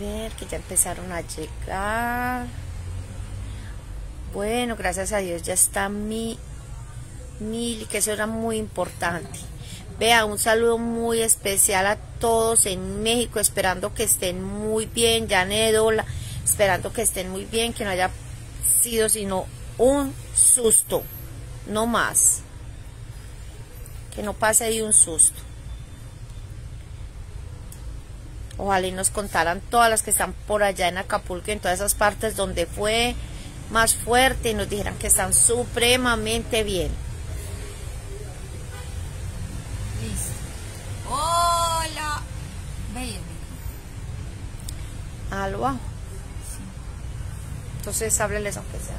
ver que ya empezaron a llegar. Bueno, gracias a Dios ya está mi Mili, que eso era muy importante. Vea, un saludo muy especial a todos en México, esperando que estén muy bien, Janedola, esperando que estén muy bien, que no haya sido sino un susto, no más. Que no pase ahí un susto. Ojalá y nos contaran todas las que están por allá en Acapulco, en todas esas partes donde fue más fuerte y nos dijeran que están supremamente bien. Listo. Hola. Ve, Alba. Entonces hábleles aunque sea.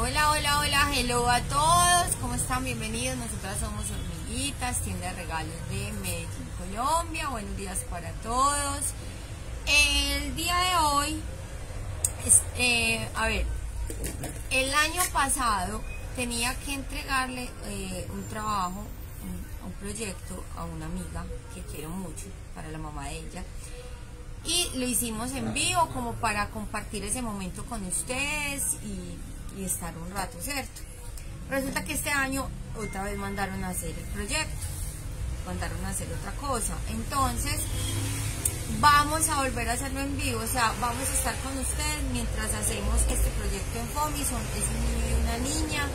Hola, hola, hola, hello a todos. ¿Cómo están? Bienvenidos. Nosotras somos Hormiguitas, tienda de regalos de Medellín, Colombia. Buenos días para todos. El día de hoy, es, eh, a ver, el año pasado tenía que entregarle eh, un trabajo, un, proyecto a una amiga que quiero mucho, para la mamá de ella y lo hicimos en vivo como para compartir ese momento con ustedes y, estar un rato, ¿cierto? Resulta que este año otra vez mandaron a hacer el proyecto, mandaron a hacer otra cosa. Entonces, vamos a volver a hacerlo en vivo, o sea, vamos a estar con ustedes mientras hacemos este proyecto en FOMI, son, es un niño y una niña,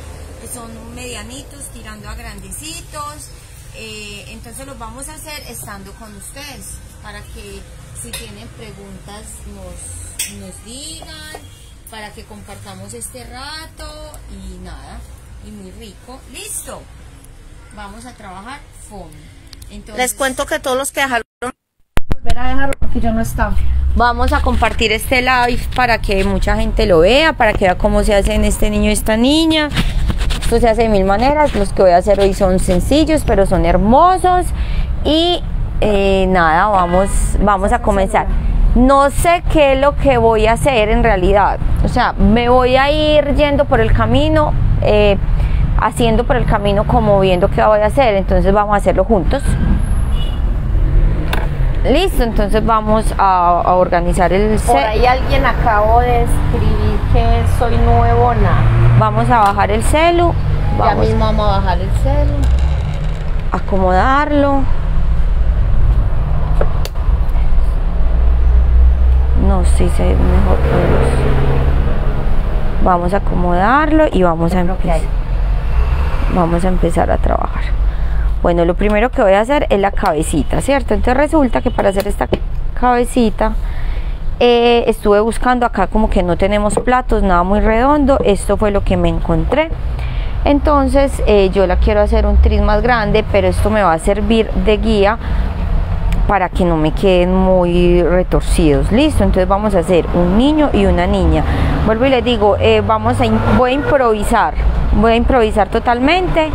son medianitos tirando a grandecitos, eh, entonces lo vamos a hacer estando con ustedes, para que si tienen preguntas nos, nos digan, para que compartamos este rato y nada, y muy rico. Listo, vamos a trabajar FOMI. Entonces, Les cuento que todos los que dejaron volver a dejarlo porque yo no estaba. Vamos a compartir este live para que mucha gente lo vea, para que vea cómo se hace en este niño y esta niña. Esto se hace de mil maneras, los que voy a hacer hoy son sencillos, pero son hermosos. Y eh, nada, vamos, vamos a comenzar. No sé qué es lo que voy a hacer en realidad. O sea, me voy a ir yendo por el camino, eh, haciendo por el camino como viendo qué voy a hacer. Entonces vamos a hacerlo juntos. Listo, entonces vamos a, a organizar el Por set. ahí alguien acabo de escribir que soy nuevona. Vamos a bajar el celu. Ya mismo vamos a bajar el celo. a acomodarlo. No sé si es mejor Vamos a acomodarlo y vamos a empezar. Vamos a empezar a trabajar. Bueno, lo primero que voy a hacer es la cabecita, ¿cierto? Entonces resulta que para hacer esta cabecita eh, estuve buscando acá como que no tenemos platos, nada muy redondo. Esto fue lo que me encontré. Entonces eh, yo la quiero hacer un tris más grande, pero esto me va a servir de guía para que no me queden muy retorcidos. Listo, entonces vamos a hacer un niño y una niña. Vuelvo y les digo, eh, vamos a, voy a improvisar, voy a improvisar totalmente.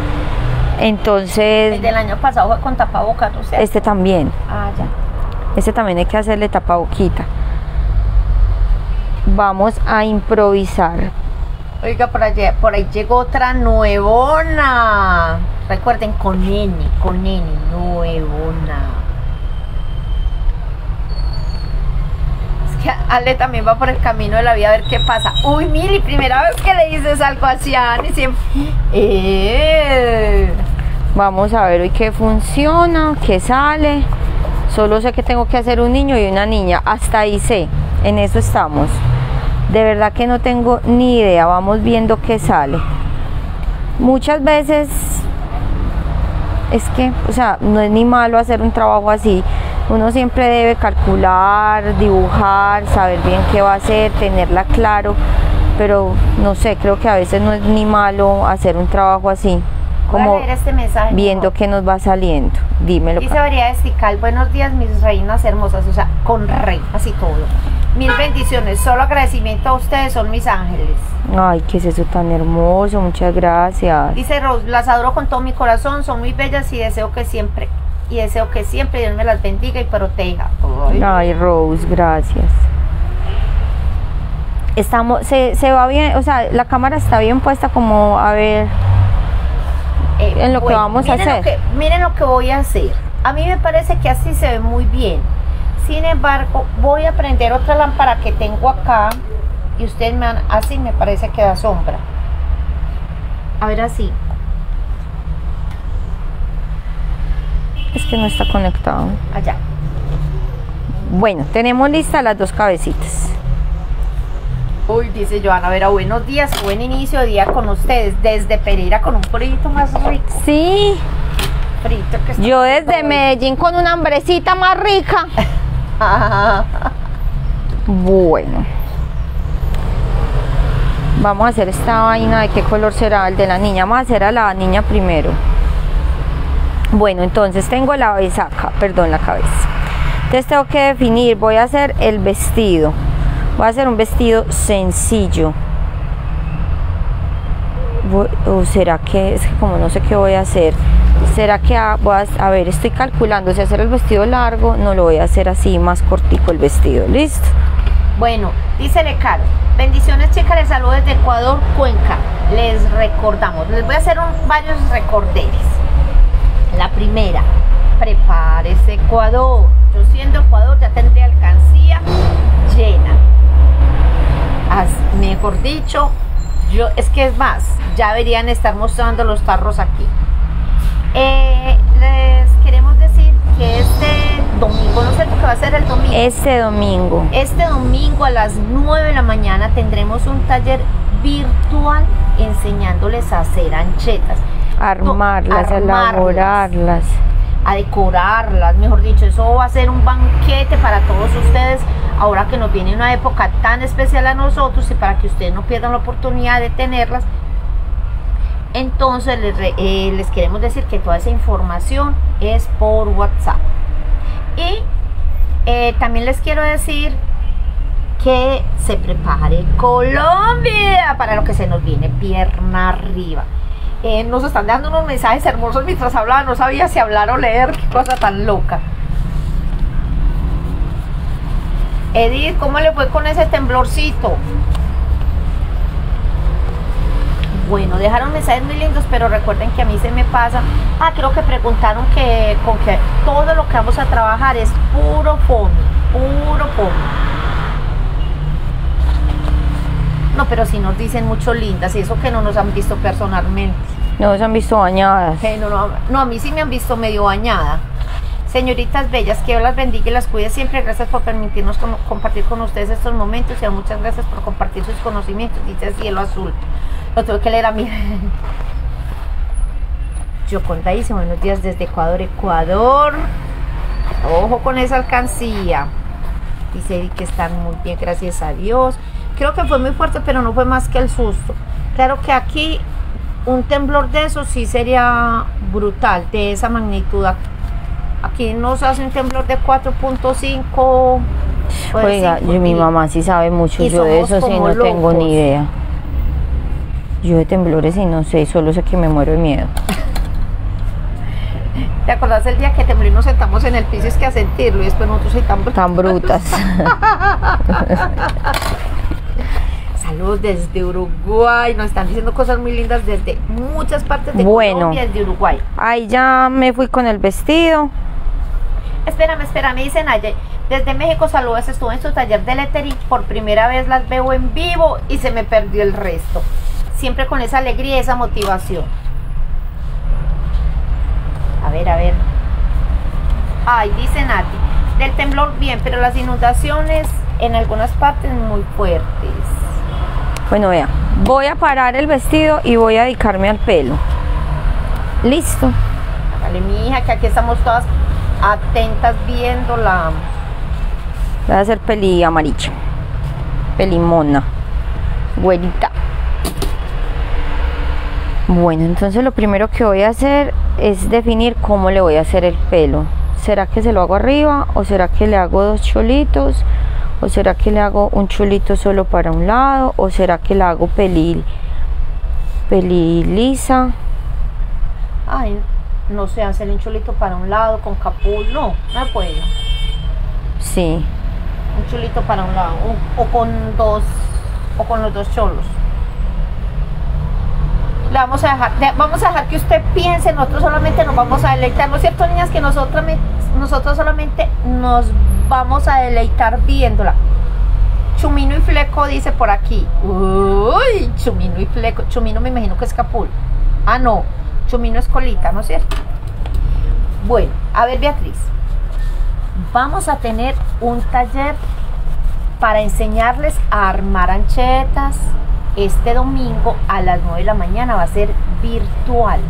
Entonces, El del año pasado fue con tapabocas, ¿no este también, Ah, ya. este también hay que hacerle tapaboquita. Vamos a improvisar. Oiga, por, allá, por ahí llegó otra nuevona. Recuerden, con N, con N, nuevona. Es Ale también va por el camino de la vida a ver qué pasa. Uy, Mili, primera vez que le dices algo así a Ani, siempre. Eh. Vamos a ver hoy qué funciona, qué sale. Solo sé que tengo que hacer un niño y una niña. Hasta ahí sé. En eso estamos. De verdad que no tengo ni idea. Vamos viendo qué sale. Muchas veces es que, o sea, no es ni malo hacer un trabajo así. Uno siempre debe calcular, dibujar, saber bien qué va a hacer, tenerla claro. Pero no sé, creo que a veces no es ni malo hacer un trabajo así. Como leer este mensaje. viendo qué nos va saliendo. Dímelo. Dice María Destical, buenos días mis reinas hermosas, o sea, con rey, así todo. Mil bendiciones, solo agradecimiento a ustedes, son mis ángeles. Ay, qué es eso tan hermoso. Muchas gracias. Dice Rose, las adoro con todo mi corazón, son muy bellas y deseo que siempre, y deseo que siempre Dios me las bendiga y proteja. Ay. Ay, Rose, gracias. Estamos, se, se va bien, o sea, la cámara está bien puesta como, a ver, Eh, en lo que vamos a hacer. Lo que, miren lo que voy a hacer. A mí me parece que así se ve muy bien. Sin embargo, voy a prender otra lámpara que tengo acá y ustedes me van, así me parece que da sombra. A ver así. Es que no está conectado. Allá. Bueno, tenemos listas las dos cabecitas. Uy, dice Joana Vera, buenos días, buen inicio de día con ustedes, desde Pereira con un frito más rico. Sí, Frito que está yo desde Medellín con una hambrecita más rica. Bueno. Vamos a hacer esta vaina de qué color será el de la niña. Vamos a hacer a la niña primero. Bueno, entonces tengo la besaca, perdón, la cabeza. Entonces tengo que definir, voy a hacer el vestido. Voy a hacer un vestido sencillo. ¿O será que, es que como no sé qué voy a hacer? ¿Será que ah, voy a, a ver, estoy calculando si hacer el vestido largo, no lo voy a hacer así, más cortico el vestido, ¿listo? Bueno, dice Caro, bendiciones chicas, les saludo desde Ecuador, Cuenca. Les recordamos, les voy a hacer un- varios recorderes. La primera, prepárese Ecuador. Yo siendo Ecuador ya tendré alcancía llena. As- mejor dicho, yo es que es más, ya deberían estar mostrando los tarros aquí. Eh, les queremos decir que este domingo, no sé que va a ser el domingo. Este domingo. Este domingo a las 9 de la mañana tendremos un taller virtual enseñándoles a hacer anchetas, Armarlas, armarlas. elaborarlas. a decorarlas, mejor dicho, eso va a ser un banquete para todos ustedes ahora que nos viene una época tan especial a nosotros y para que ustedes no pierdan la oportunidad de tenerlas. Entonces les, eh, les queremos decir que toda esa información es por WhatsApp. Y eh, también les quiero decir que se prepare Colombia para lo que se nos viene pierna arriba. Eh, nos están dando unos mensajes hermosos mientras hablaba, no sabía si hablar o leer, qué cosa tan loca. Edith, ¿cómo le fue con ese temblorcito? Bueno, dejaron mensajes muy lindos, pero recuerden que a mí se me pasa. Ah, creo que preguntaron que con que todo lo que vamos a trabajar es puro fondo, puro fondo. No, pero si nos dicen mucho lindas, y eso que no nos han visto personalmente. No se han visto bañadas. Que no, no, no, a mí sí me han visto medio bañada. Señoritas bellas, que Dios las bendiga y las cuide siempre. Gracias por permitirnos com- compartir con ustedes estos momentos y muchas gracias por compartir sus conocimientos. Dice cielo azul. Lo tuve que leer a mí. Yoconda dice buenos días desde Ecuador, Ecuador. Ojo con esa alcancía. Dice que están muy bien, gracias a Dios. Creo que fue muy fuerte, pero no fue más que el susto. Claro que aquí un temblor de eso sí sería brutal, de esa magnitud. Aquí nos hace un temblor de 4.5. puede Oiga, yo, mi mamá sí sabe mucho, yo de eso sí no tengo ni idea. Yo de temblores y no sé, solo sé que me muero de miedo. ¿Te acordás el día que tembló y nos sentamos en el piso? Es que a sentirlo y después nosotros ahí tan Tan brutas. Saludos desde Uruguay. Nos están diciendo cosas muy lindas desde muchas partes de Bueno. Colombia, desde Uruguay. Ahí ya me fui con el vestido. Espérame, espérame, dice Naya. Desde México, saludos. Estuve en su taller de lettering. Por primera vez las veo en vivo y se me perdió el resto. Siempre con esa alegría y esa motivación. A ver, a ver. Ay, dice Nati. Del temblor bien, pero las inundaciones en algunas partes muy fuertes. Bueno, vea, voy a parar el vestido y voy a dedicarme al pelo. Listo. Dale, mi hija, que aquí estamos todas atentas viéndola. Voy a hacer peli amarilla. Pelimona. Güerita. Bueno, entonces lo primero que voy a hacer es definir cómo le voy a hacer el pelo. ¿Será que se lo hago arriba o será que le hago dos cholitos? ¿O será que le hago un cholito solo para un lado? ¿O será que le hago peli, peli lisa? Ay, no sé, hacer un chulito para un lado con capul. No, no puedo. Sí. Un chulito para un lado. o- o con dos. O con los dos cholos. Le vamos a dejar, de- vamos a dejar que usted piense, nosotros solamente nos vamos a deleitar, ¿no es cierto, niñas? Que nosotros, nosotros solamente nos vamos a deleitar viéndola. Chumino y fleco dice por aquí. Uy, chumino y fleco. Chumino me imagino que es capul. Ah, no. Chumino es colita, ¿no es cierto? Bueno, a ver Beatriz. Vamos a tener un taller para enseñarles a armar anchetas. Este domingo a las 9 de la mañana va a ser virtual.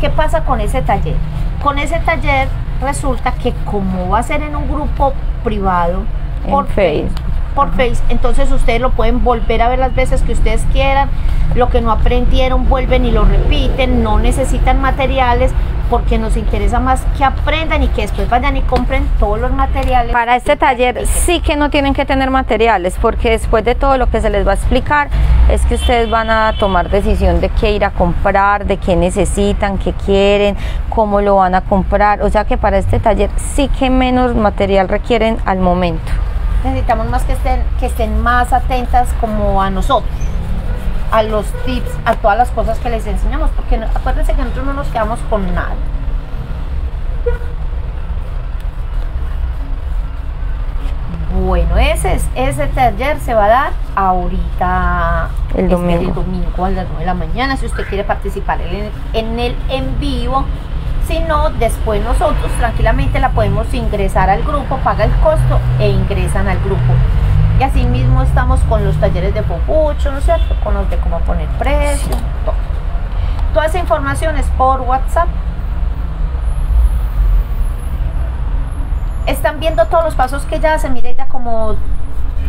¿Qué pasa con ese taller? Con ese taller resulta que como va a ser en un grupo privado por Facebook, por Face, entonces ustedes lo pueden volver a ver las veces que ustedes quieran, lo que no aprendieron vuelven y lo repiten, no necesitan materiales porque nos interesa más que aprendan y que después vayan y compren todos los materiales. Para este taller sí que no tienen que tener materiales porque después de todo lo que se les va a explicar es que ustedes van a tomar decisión de qué ir a comprar, de qué necesitan, qué quieren, cómo lo van a comprar. O sea que para este taller sí que menos material requieren al momento. Necesitamos más que estén, que estén más atentas como a nosotros a los tips, a todas las cosas que les enseñamos, porque acuérdense que nosotros no nos quedamos con nada. Bueno, ese, ese taller se va a dar ahorita, el este, domingo. el domingo a las 9 de la mañana, si usted quiere participar en, en el en vivo. Si no, después nosotros tranquilamente la podemos ingresar al grupo, paga el costo e ingresan al grupo. Y así mismo estamos con los talleres de popucho, ¿no es cierto? Con los de cómo poner precio, todo. Toda esa información es por WhatsApp. Están viendo todos los pasos que ella hace, mire ella como,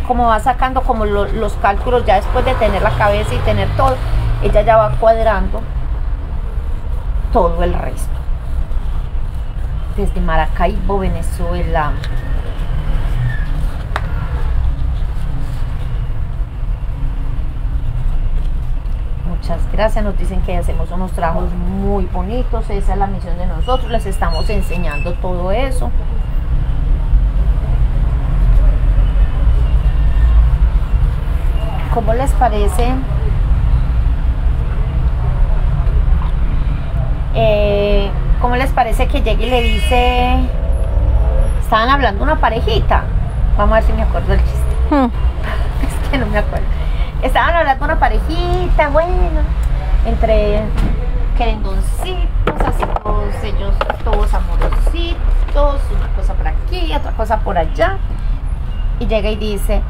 como va sacando como lo, los cálculos ya después de tener la cabeza y tener todo, ella ya va cuadrando todo el resto. Desde Maracaibo, Venezuela, muchas gracias. Nos dicen que hacemos unos trabajos muy bonitos. Esa es la misión de nosotros. Les estamos enseñando todo eso. ¿Cómo les parece? Eh, ¿Cómo les parece que llegue y le dice... Estaban hablando una parejita. Vamos a ver si me acuerdo del chiste. Hmm. es que no me acuerdo estaban hablando una parejita, bueno, entre querendoncitos, así todos ellos, todos amorositos, una cosa por aquí, otra cosa por allá. Y llega y dice,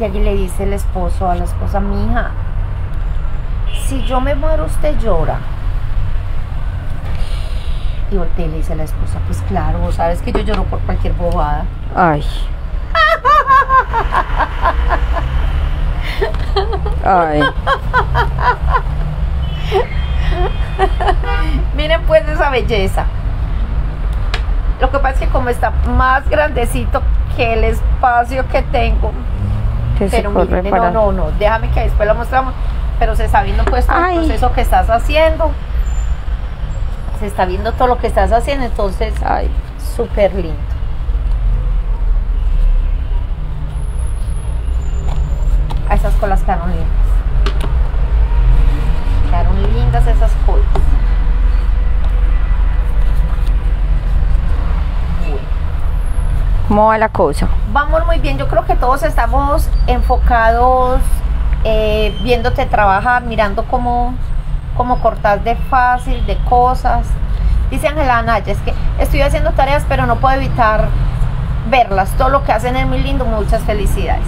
y le dice el esposo a la esposa, mi hija, si yo me muero, usted llora. Y voltea y le dice a la esposa, pues claro, vos sabes que yo lloro por cualquier bobada. Ay. Ay. Miren pues esa belleza. Lo que pasa es que como está más grandecito que el espacio que tengo. Que pero se no, no, no, déjame que después lo mostramos. Pero se está viendo pues todo Ay. el proceso que estás haciendo. Se está viendo todo lo que estás haciendo, entonces, Ay. súper lindo. A esas colas quedaron lindas. Quedaron lindas esas colas. ¿Cómo va la cosa? Vamos muy bien, yo creo que todos estamos enfocados eh, viéndote trabajar, mirando cómo, cómo cortar de fácil, de cosas. Dice Ángela Anaya, es que estoy haciendo tareas pero no puedo evitar verlas. Todo lo que hacen es muy lindo, muchas felicidades.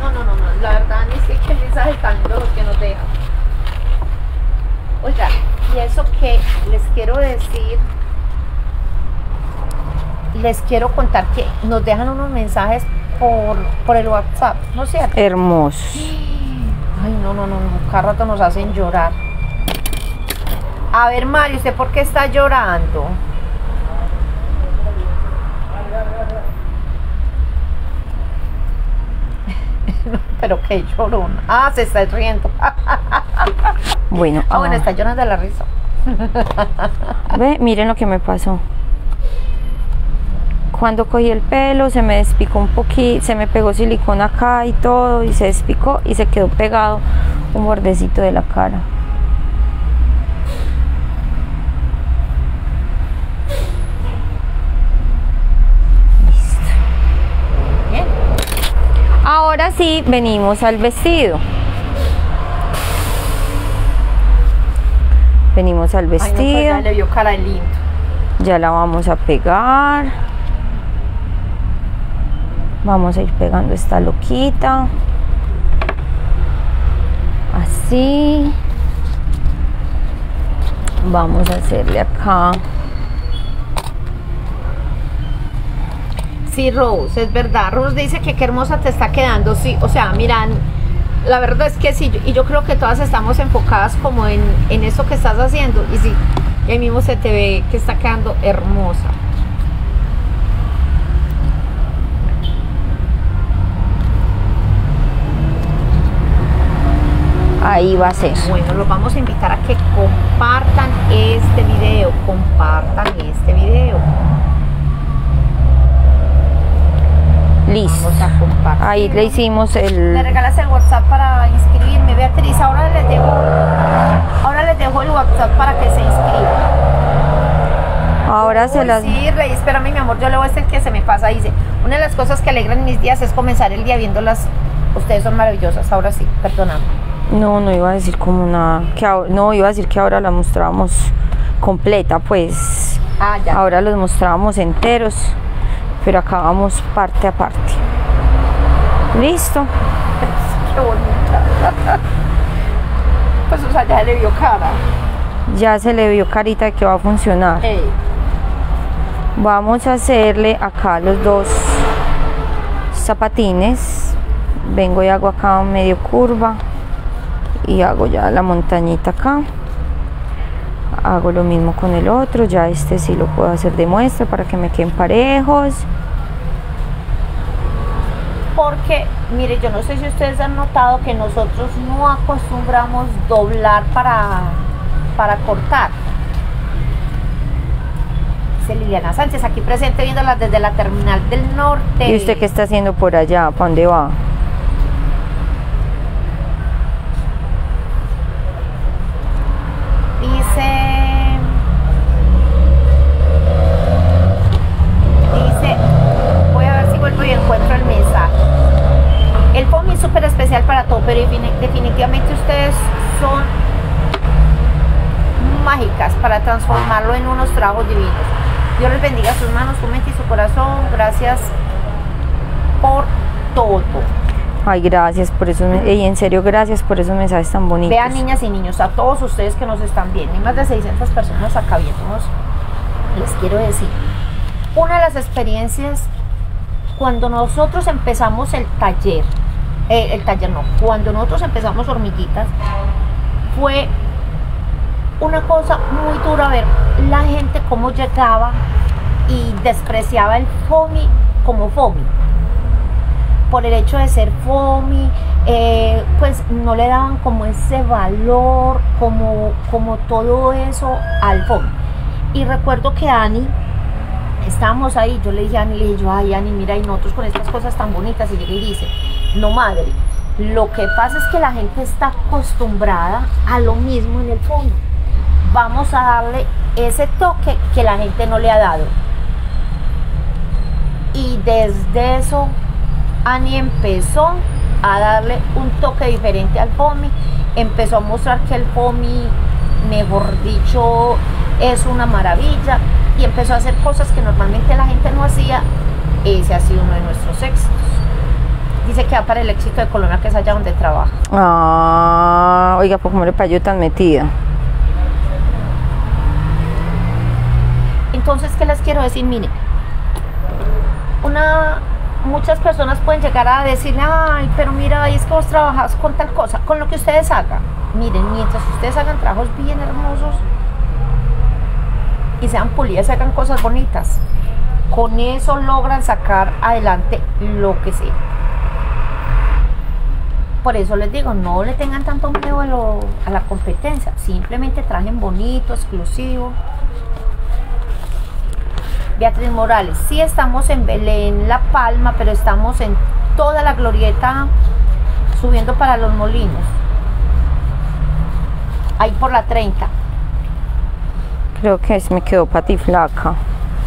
No, no, no, no, la verdad ni sé qué mensaje tan lindo los que nos dejan. Oiga, y eso que les quiero decir, les quiero contar que nos dejan unos mensajes por, por el WhatsApp, ¿no es cierto? Hermoso. Ay, no, no, no, no, cada rato nos hacen llorar. A ver, Mario, ¿usted por qué está llorando? Pero qué llorón. Ah, se está riendo. Bueno, Ah, bueno, ah, está llorando de la risa. ve, miren lo que me pasó cuando cogí el pelo se me despicó un poquito, se me pegó silicón acá y todo y se despicó y se quedó pegado un bordecito de la cara. Listo. Bien. Ahora sí venimos al vestido. Venimos al pues, vestido. Ya le vio cara lindo. Ya la vamos a pegar. Vamos a ir pegando esta loquita. Así. Vamos a hacerle acá. Sí, Rose, es verdad. Rose dice que qué hermosa te está quedando. Sí, o sea, miran, la verdad es que sí, y yo creo que todas estamos enfocadas como en, en eso que estás haciendo. Y sí, ahí mismo se te ve que está quedando hermosa. Ahí va a ser. Bueno, los vamos a invitar a que compartan este video, compartan este video. Listo. Ahí le hicimos Me el... regalas el WhatsApp para inscribirme, Beatriz. Ahora les dejo, ahora les dejo el WhatsApp para que se inscriban. Ahora se las... Sí, Rey, espérame, mi amor, yo le voy a decir que se me pasa. Dice, una de las cosas que alegran mis días es comenzar el día viéndolas. Ustedes son maravillosas, ahora sí, perdóname. No, no iba a decir como una... Que, no, iba a decir que ahora la mostrábamos completa, pues... Ah, ya. Ahora los mostrábamos enteros, pero acá vamos parte a parte. Listo. Qué bonita. pues, o sea, ya le vio cara. Ya se le vio carita de que va a funcionar. Ey. Vamos a hacerle acá los dos zapatines. Vengo y hago acá medio curva. Y hago ya la montañita acá. Hago lo mismo con el otro. Ya este sí lo puedo hacer de muestra para que me queden parejos. Porque, mire, yo no sé si ustedes han notado que nosotros no acostumbramos doblar para, para cortar. Dice Liliana Sánchez, aquí presente viéndolas desde la terminal del norte. ¿Y usted qué está haciendo por allá? ¿Para dónde va? Dice. Dice. Voy a ver si vuelvo y encuentro el mensaje. El FOMI es súper especial para todo, pero defini- definitivamente ustedes son mágicas para transformarlo en unos tragos divinos. Dios les bendiga sus manos, su mente y su corazón. Gracias por todo. Ay, gracias por men- y en serio, gracias por esos mensajes tan bonitos. Vean niñas y niños, a todos ustedes que nos están viendo, hay más de 600 personas acá viéndonos, les quiero decir, una de las experiencias cuando nosotros empezamos el taller, eh, el taller no, cuando nosotros empezamos hormiguitas, fue una cosa muy dura ver la gente cómo llegaba y despreciaba el FOMI como FOMI por el hecho de ser FOMI, eh, pues no le daban como ese valor, como, como todo eso al FOMI. Y recuerdo que Ani, estábamos ahí, yo le dije a Ani, le dije yo, ay Ani, mira, y nosotros con estas cosas tan bonitas, y llega y dice, no madre, lo que pasa es que la gente está acostumbrada a lo mismo en el FOMI. Vamos a darle ese toque que la gente no le ha dado. Y desde eso Ani empezó a darle un toque diferente al FOMI, empezó a mostrar que el FOMI, mejor dicho, es una maravilla y empezó a hacer cosas que normalmente la gente no hacía. Ese ha sido uno de nuestros éxitos. Dice que va para el éxito de Colombia, que es allá donde trabaja. Ah, oiga, pues cómo le payo tan metida. Entonces, ¿qué les quiero decir? Miren, una, muchas personas pueden llegar a decir, ay, pero mira, es que vos trabajas con tal cosa, con lo que ustedes hagan. Miren, mientras ustedes hagan trabajos bien hermosos y sean pulidas, hagan cosas bonitas, con eso logran sacar adelante lo que sea. Por eso les digo, no le tengan tanto miedo a, a la competencia, simplemente trajen bonito, exclusivo. Beatriz Morales, sí estamos en Belén, La Palma, pero estamos en toda la glorieta subiendo para los molinos. Ahí por la 30. Creo que se me quedó patiflaca.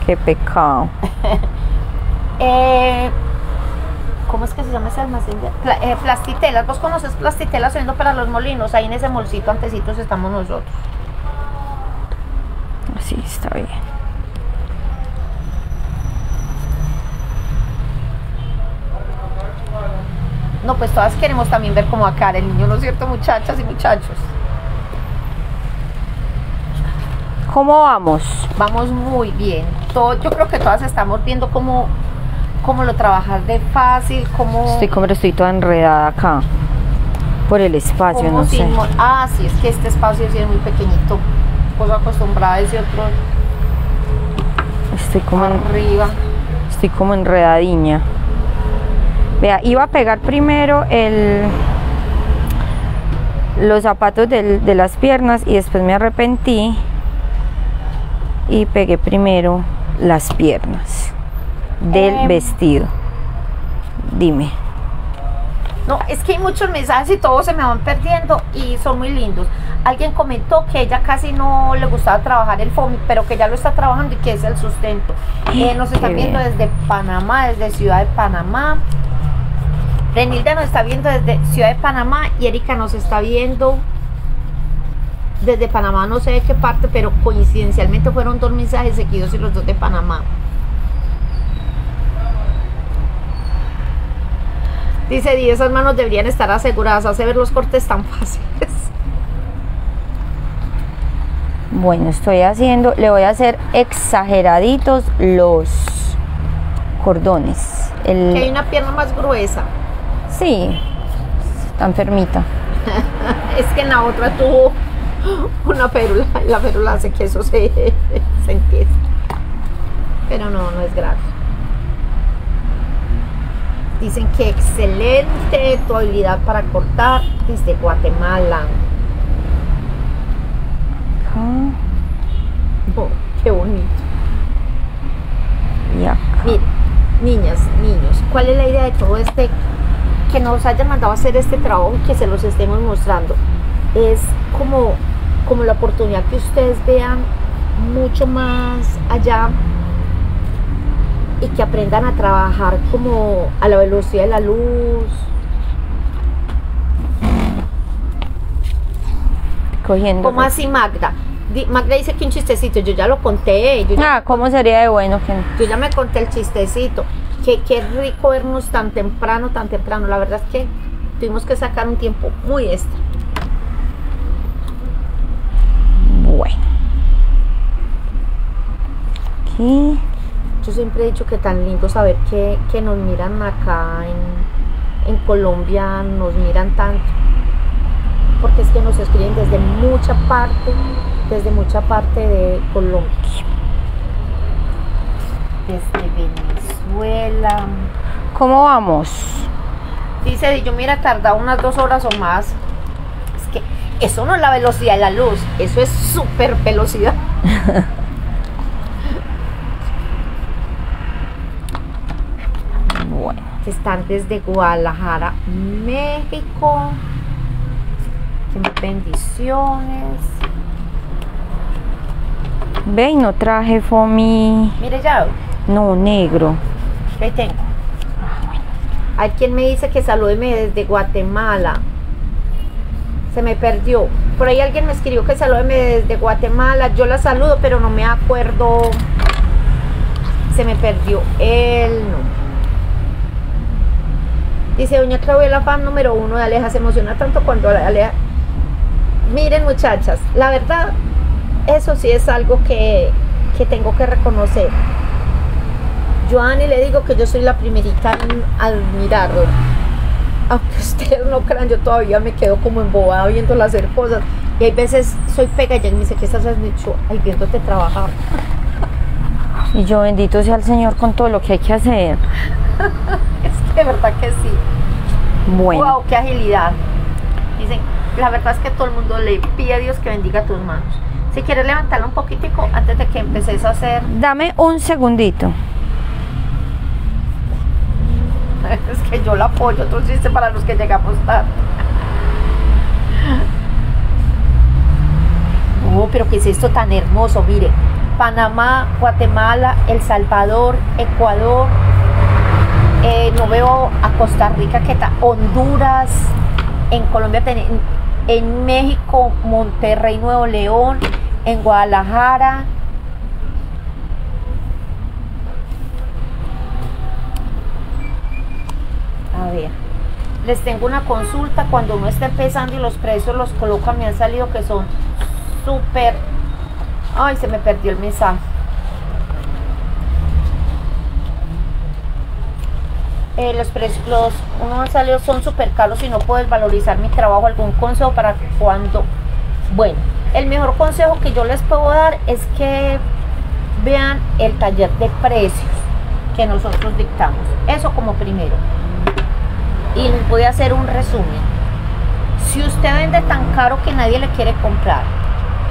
Qué pecado. Eh, ¿Cómo es que se llama ese almacén? Pla- eh, plastitelas, vos conoces plastitelas subiendo para los molinos, ahí en ese molcito antecitos estamos nosotros. Así está bien. No, pues todas queremos también ver cómo acá el niño, ¿no es cierto, muchachas y muchachos? ¿Cómo vamos? Vamos muy bien. Todo, yo creo que todas estamos viendo cómo, cómo lo trabajar de fácil, cómo... Estoy como estoy toda enredada acá. Por el espacio, no sé. Ah, sí, es que este espacio sí es muy pequeñito. Pues acostumbrada a ese otro Estoy como, en- arriba. estoy como enredadiña. Vea, iba a pegar primero el los zapatos del- de las piernas y después me arrepentí y pegué primero las piernas del Em. vestido. Dime. No, es que hay muchos mensajes y todos se me van perdiendo y son muy lindos. Alguien comentó que ella casi no le gustaba trabajar el FOMI, pero que ya lo está trabajando y que es el sustento. Eh, nos están viendo desde Panamá, desde Ciudad de Panamá. Renilda nos está viendo desde Ciudad de Panamá y Erika nos está viendo desde Panamá, no sé de qué parte, pero coincidencialmente fueron dos mensajes seguidos y los dos de Panamá. Dice, di, esas manos deberían estar aseguradas, hace ver los cortes tan fáciles. Bueno, estoy haciendo, le voy a hacer exageraditos los cordones. El, Que hay una pierna más gruesa. Sí, está enfermita. Es que en la otra tuvo una férula, y la férula hace que eso se, se empiece. Pero no, no es grave. Dicen que excelente tu habilidad para cortar desde Guatemala. Oh, qué bonito. y acá. Mire, niñas, niños, ¿cuál es la idea de todo este? Que nos hayan mandado a hacer este trabajo y que se los estemos mostrando. Es como, como la oportunidad que ustedes vean mucho más allá y que aprendan a trabajar como a la velocidad de la luz. Cogiendo. Como así Magda. Magda dice que un chistecito, yo ya lo conté, yo ya Ah, ¿cómo sería de bueno que Yo ya me conté el chistecito. Qué rico vernos tan temprano, tan temprano. La verdad es que tuvimos que sacar un tiempo muy extra. Bueno. Aquí. Yo siempre he dicho que tan lindo saber que, que nos miran acá en, en Colombia, nos miran tanto. Porque es que nos escriben desde mucha parte, desde mucha parte de Colombia. Desde Venezuela. ¿Cómo vamos? Dice, yo mira, tardado unas dos horas o más. Es que eso no es la velocidad de la luz, eso es súper velocidad. Bueno. Están desde Guadalajara, México. Bendiciones. Ve y no traje foamy. Mire ya, No, negro. Hay quien me dice que salúdeme desde Guatemala. Se me perdió. Por ahí alguien me escribió que salúdeme desde Guatemala. Yo la saludo, pero no me acuerdo. Se me perdió el nombre. Dice Doña Claudia, la número uno de Aleja. Se emociona tanto cuando Aleja. Miren, muchachas, la verdad, eso sí es algo que, que tengo que reconocer. Yo a Ani le digo que yo soy la primerita en admirarla. Aunque ustedes no crean, yo todavía me quedo como embobada viéndola hacer cosas. Y hay veces soy pega y ella me dice, ¿qué estás haciendo? Ay, viéndote trabajar. Y yo bendito sea el Señor con todo lo que hay que hacer. Es que de verdad que sí. Bueno. Wow, qué agilidad. Dicen, la verdad es que todo el mundo le pide a Dios que bendiga tus manos. Si quieres levantarla un poquitico antes de que empeces a hacer, Dame un segundito. es que yo la apoyo, otro chiste para los que llegamos tarde. Oh, pero ¿qué es esto tan hermoso? Mire, Panamá, Guatemala, El Salvador, Ecuador, eh, no veo a Costa Rica, que está Honduras, en Colombia, en México, Monterrey, Nuevo León, en Guadalajara. A ver, les tengo una consulta. Cuando uno está empezando y los precios los colocan, me han salido que son súper. Ay, se me perdió el mensaje. Eh, los precios, los unos salido son súper caros y no puedes valorizar mi trabajo. ¿Algún consejo para cuando? Bueno, el mejor consejo que yo les puedo dar es que vean el taller de precios que nosotros dictamos. Eso como primero. Y les voy a hacer un resumen. Si usted vende tan caro que nadie le quiere comprar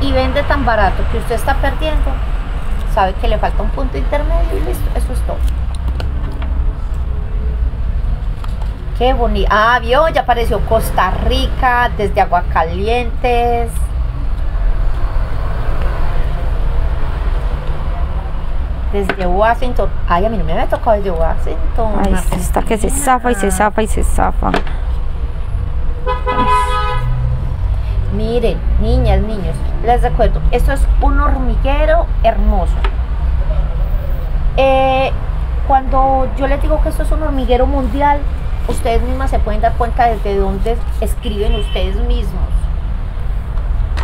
y vende tan barato que usted está perdiendo, sabe que le falta un punto intermedio y listo, eso es todo. Qué bonito. Ah, vio, ya apareció Costa Rica, desde Aguacalientes. Desde Washington. Ay, a mí no me había tocado desde Washington. Ay, está que se zafa y se zafa y se zafa. Miren, niñas, niños, les recuerdo, esto es un hormiguero hermoso. Eh, cuando yo les digo que esto es un hormiguero mundial, ustedes mismas se pueden dar cuenta desde dónde escriben ustedes mismos.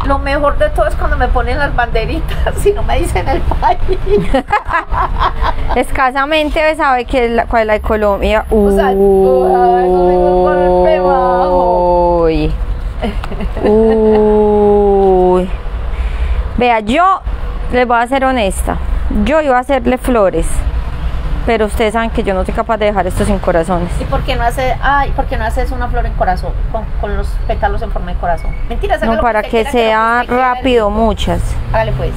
Lo mejor de todo es cuando me ponen las banderitas si no me dicen el país. Escasamente sabe que es la, cuál es la de Colombia. O sea, Uy. Uy. Vea, yo les voy a ser honesta. Yo iba a hacerle flores. Pero ustedes saben que yo no soy capaz de dejar esto sin corazones. ¿Y por qué no hace, ay, por qué no haces una flor en corazón, con, con los pétalos en forma de corazón? Mentira, No, para que sea rápido muchas. Hágale pues.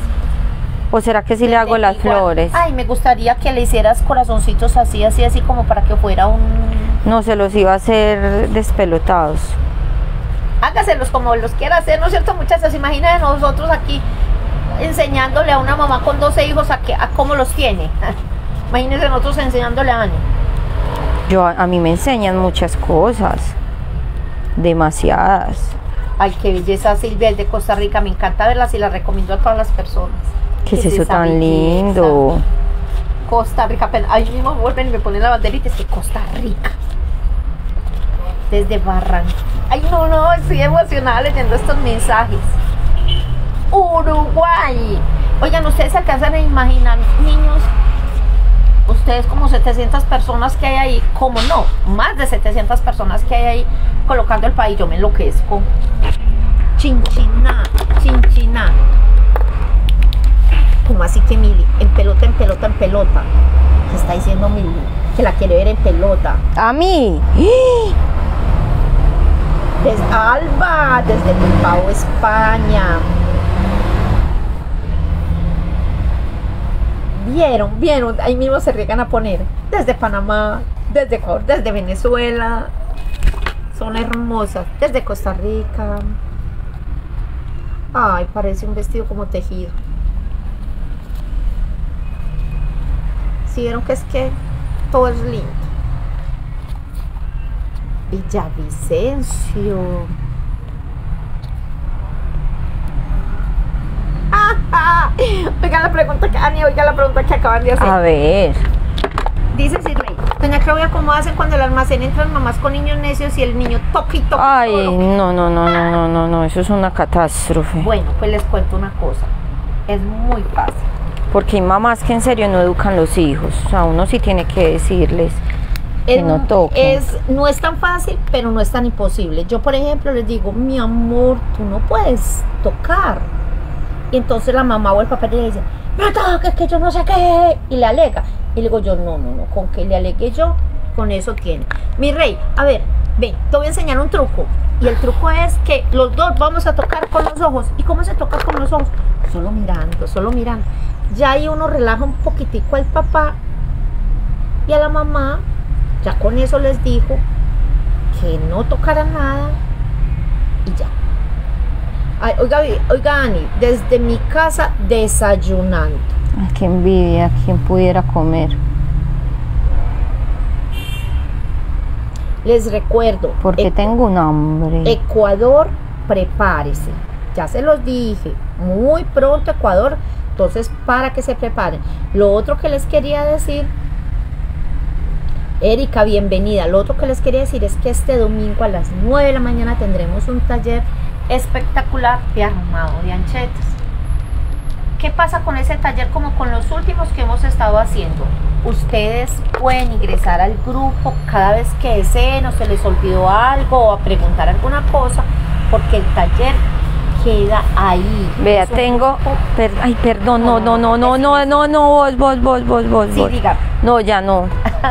¿O será que si le hago las Igual. flores? Ay, me gustaría que le hicieras corazoncitos así, así, así, como para que fuera un... No, se los iba a hacer despelotados. Hágaselos como los quiera hacer, ¿no es cierto, muchachas? Imaginen nosotros aquí enseñándole a una mamá con 12 hijos a, que, a cómo los tiene. Imagínense nosotros enseñándole a Ani. Yo, a mí me enseñan muchas cosas. Demasiadas. Ay, qué belleza, Silvia, es de Costa Rica. Me encanta verlas y las recomiendo a todas las personas. ¿Qué es eso esa tan belleza? lindo? Costa Rica, ahí mismo vuelven y me ponen la banderita, es que Costa Rica. Desde Barranquilla. Ay, no, no, estoy emocionada leyendo estos mensajes. Uruguay. Oigan, ustedes se alcanzan a imaginar, niños, ustedes como 700 personas que hay ahí, como no, más de 700 personas que hay ahí colocando el país, yo me enloquezco. Chinchiná, chinchiná. Como así que Mili? En pelota, en pelota, en pelota. ¿Qué está diciendo Mili? Que la quiere ver en pelota. A mí. Desde Alba, desde Bilbao, España. Vieron, vieron, ahí mismo se riegan a poner. Desde Panamá, desde desde Venezuela. Son hermosas. Desde Costa Rica. Ay, parece un vestido como tejido. Si vieron que es que todo es lindo. Villavicencio. Oiga la pregunta que Ani, oiga la pregunta que acaban de hacer. A ver. Dice Sirley, doña Claudia, ¿cómo hacen cuando el almacén entran mamás con niños necios y el niño toque y toque Ay, todo? no, no, no, no, no, no, no, eso es una catástrofe. Bueno, pues les cuento una cosa. Es muy fácil. Porque hay mamás que en serio no educan los hijos. O sea, uno sí tiene que decirles que no toquen. Es, no es tan fácil, pero no es tan imposible. Yo, por ejemplo, les digo, mi amor, tú no puedes tocar. Y entonces la mamá o el papá le dice, no toques, que yo no sé qué. Y le alega. Y le digo yo, no, no, no, con que le alegue yo, con eso tiene. Mi rey, a ver, ven, te voy a enseñar un truco. Y el truco es que los dos vamos a tocar con los ojos. ¿Y cómo se toca con los ojos? Solo mirando, solo mirando. Ya ahí uno relaja un poquitico al papá y a la mamá. Ya con eso les dijo que no tocaran nada y ya. Ay, oiga, oiga, Ani, desde mi casa desayunando. Ay, qué envidia, quien pudiera comer. Les recuerdo. Porque tengo un hambre. Ecuador, prepárese. Ya se los dije. Muy pronto Ecuador. Entonces, para que se preparen. Lo otro que les quería decir Erika, bienvenida. Lo otro que les quería decir es que este domingo a las 9 de la mañana tendremos un taller espectacular de armado de anchetas. ¿Qué pasa con ese taller como con los últimos que hemos estado haciendo? Ustedes pueden ingresar al grupo cada vez que deseen o se les olvidó algo o a preguntar alguna cosa, porque el taller queda ahí. Vea, tengo. ay, perdón, no, no, no, no, no, no, no, vos, vos, vos, vos, vos. Sí, diga. No, ya no.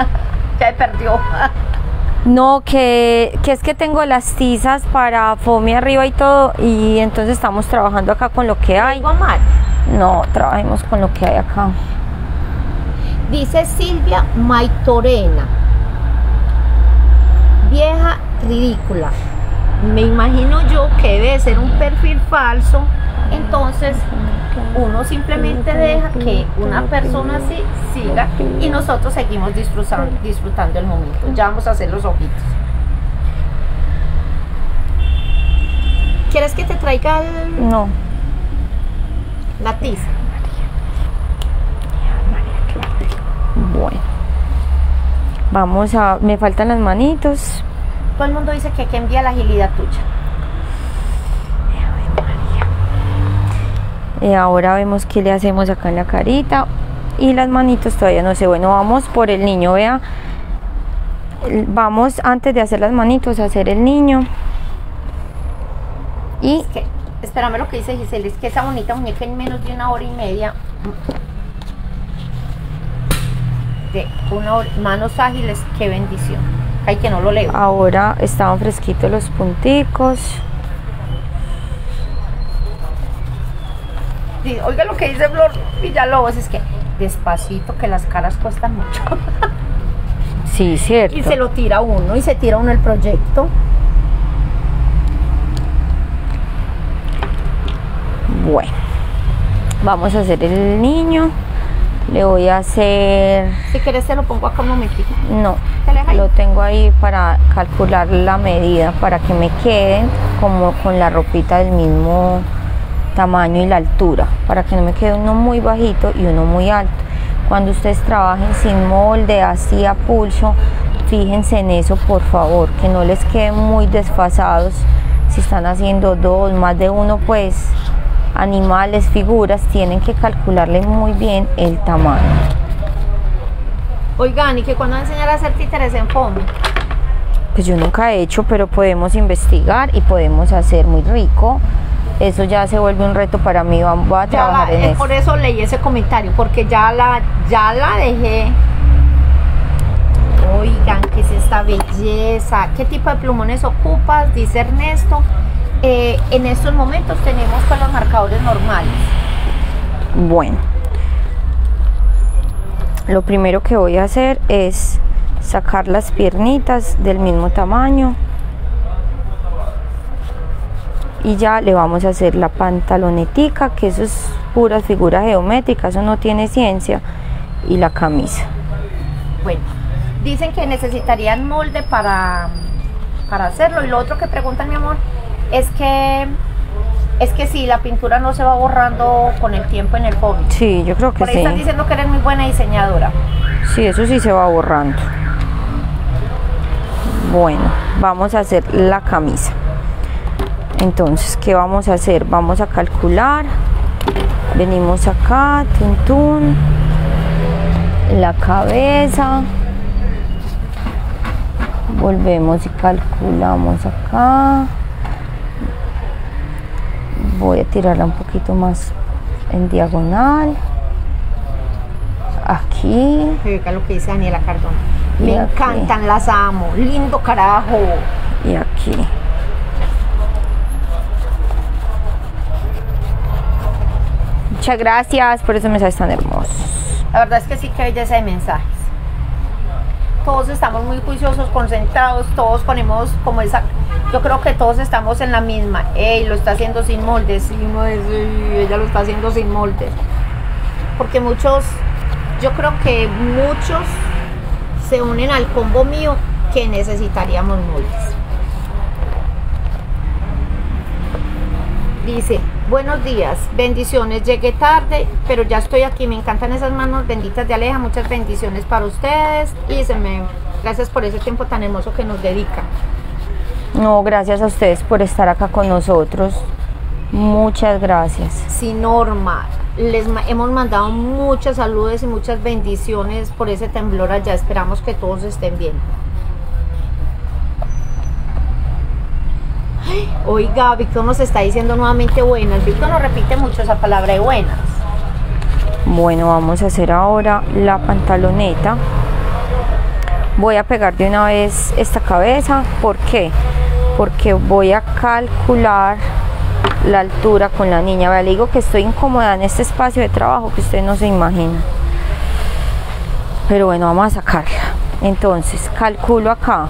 ya perdió. No, que, que, es que tengo las tizas para FOMI arriba y todo, y entonces estamos trabajando acá con lo que hay. mal? No, trabajemos con lo que hay acá. Dice Silvia Maitorena. Vieja ridícula. Me imagino yo que debe ser un perfil falso. Entonces, uno simplemente deja que una persona así siga y nosotros seguimos disfrutando, disfrutando el momento. Ya vamos a hacer los ojitos. ¿Quieres que te traiga el... No. La tiza. Bueno. Vamos a... Me faltan las manitos. Todo el mundo dice que, que envía la agilidad tuya. Eh, ahora vemos qué le hacemos acá en la carita. Y las manitos todavía no sé. Bueno vamos por el niño vea. Vamos antes de hacer las manitos a hacer el niño. Y es que, espérame lo que dice Giselle es que esa bonita muñeca en menos de una hora y media de una hora, manos ágiles qué bendición. Ay que no lo leo. Ahora estaban fresquitos los punticos oiga lo que dice Flor Villalobos, es que despacito que las caras cuestan mucho. Sí, cierto. Y se lo tira uno y se tira uno el proyecto. Bueno, vamos a hacer el niño. Le voy a hacer... Si quieres se lo pongo acá un momentito. No, lo tengo ahí para calcular la medida para que me quede como con la ropita del mismo tamaño y la altura, para que no me quede uno muy bajito y uno muy alto. Cuando ustedes trabajen sin molde, así a pulso, fíjense en eso por favor, que no les queden muy desfasados. Si están haciendo dos, más de uno, pues animales, figuras, tienen que calcularle muy bien el tamaño. Oigan, ¿y que cuando enseñar a hacer títeres en fondo? Pues yo nunca he hecho, pero podemos investigar y podemos hacer muy rico eso ya se vuelve un reto para mí, voy a trabajar en eso. Por eso leí ese comentario, porque ya la, ya la dejé. Oigan, ¿qué es esta belleza? ¿Qué tipo de plumones ocupas? Dice Ernesto. Eh, en estos momentos tenemos con los marcadores normales. Bueno, lo primero que voy a hacer es sacar las piernitas del mismo tamaño y ya le vamos a hacer la pantalonetica que eso es pura figura geométrica eso no tiene ciencia y la camisa. Bueno dicen que necesitarían molde para para hacerlo y lo otro que preguntan mi amor es que es que si la pintura no se va borrando con el tiempo en el hobby. Sí yo creo que Por ahí sí. están diciendo que eres muy buena diseñadora. Sí eso sí se va borrando. Bueno vamos a hacer la camisa entonces qué vamos a hacer vamos a calcular. Venimos acá tun, la cabeza. Volvemos y calculamos acá. Voy a tirarla un poquito más en diagonal. Aquí. Lo que dice Daniela Cardona. Me encantan, las amo, lindo carajo. Y aquí Muchas gracias por esos mensajes tan hermosos. La verdad es que sí, que belleza de mensajes. Todos estamos muy juiciosos, concentrados, todos ponemos como esa... Yo creo que todos estamos en la misma. Ey, lo está haciendo sin moldes. Y uno es, ella lo está haciendo sin moldes. Porque muchos, yo creo que muchos se unen al combo mío que necesitaríamos moldes. Dice, buenos días, bendiciones, llegué tarde, pero ya estoy aquí, me encantan esas manos benditas de Aleja, muchas bendiciones para ustedes y se me, gracias por ese tiempo tan hermoso que nos dedican. No, gracias a ustedes por estar acá con nosotros. Muchas gracias. Sí, Norma, les hemos mandado muchas saludos y muchas bendiciones por ese temblor allá. Esperamos que todos estén bien. Oiga, Víctor nos está diciendo nuevamente buenas. Víctor nos repite mucho esa palabra de buenas. Bueno, vamos a hacer ahora la pantaloneta. Voy a pegar de una vez esta cabeza. ¿Por qué? Porque voy a calcular la altura con la niña. Vea, le digo que estoy incómoda en este espacio de trabajo que usted no se imagina. Pero bueno, vamos a sacarla. Entonces, calculo acá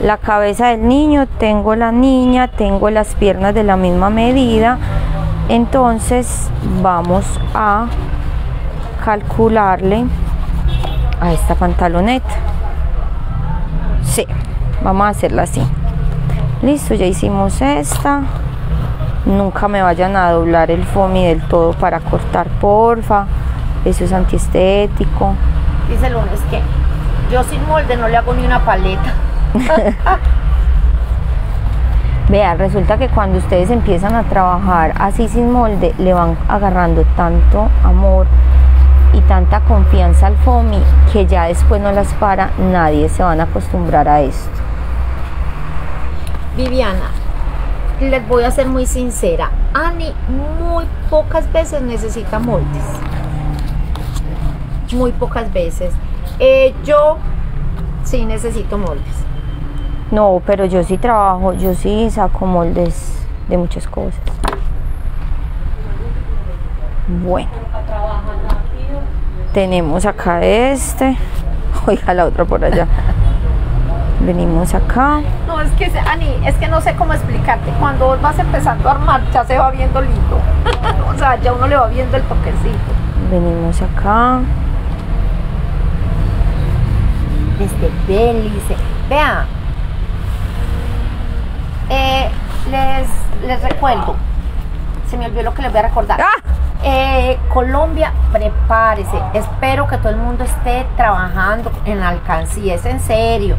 la cabeza del niño, tengo la niña, tengo las piernas de la misma medida. Entonces vamos a calcularle a esta pantaloneta. Sí, vamos a hacerla así. Listo, ya hicimos esta. Nunca me vayan a doblar el foamy del todo para cortar, porfa. Eso es antiestético. Dice Lunes que yo sin molde no le hago ni una paleta. Vea, resulta que cuando ustedes empiezan a trabajar así sin molde, le van agarrando tanto amor y tanta confianza al FOMI que ya después no las para, nadie se van a acostumbrar a esto. Viviana, les voy a ser muy sincera, Ani muy pocas veces necesita moldes. Muy pocas veces. Eh, yo sí necesito moldes. No, pero yo sí trabajo, yo sí saco moldes de muchas cosas. Bueno. Tenemos acá este. Oiga, la otra por allá. Venimos acá. No, es que, Ani, es que no sé cómo explicarte. Cuando vas empezando a armar, ya se va viendo lindo. o sea, ya uno le va viendo el toquecito. Venimos acá. Este Belice. Vea, eh, les, les recuerdo, se me olvidó lo que les voy a recordar. ¡Ah! Eh, Colombia, prepárese. Espero que todo el mundo esté trabajando en alcancía. Es en serio.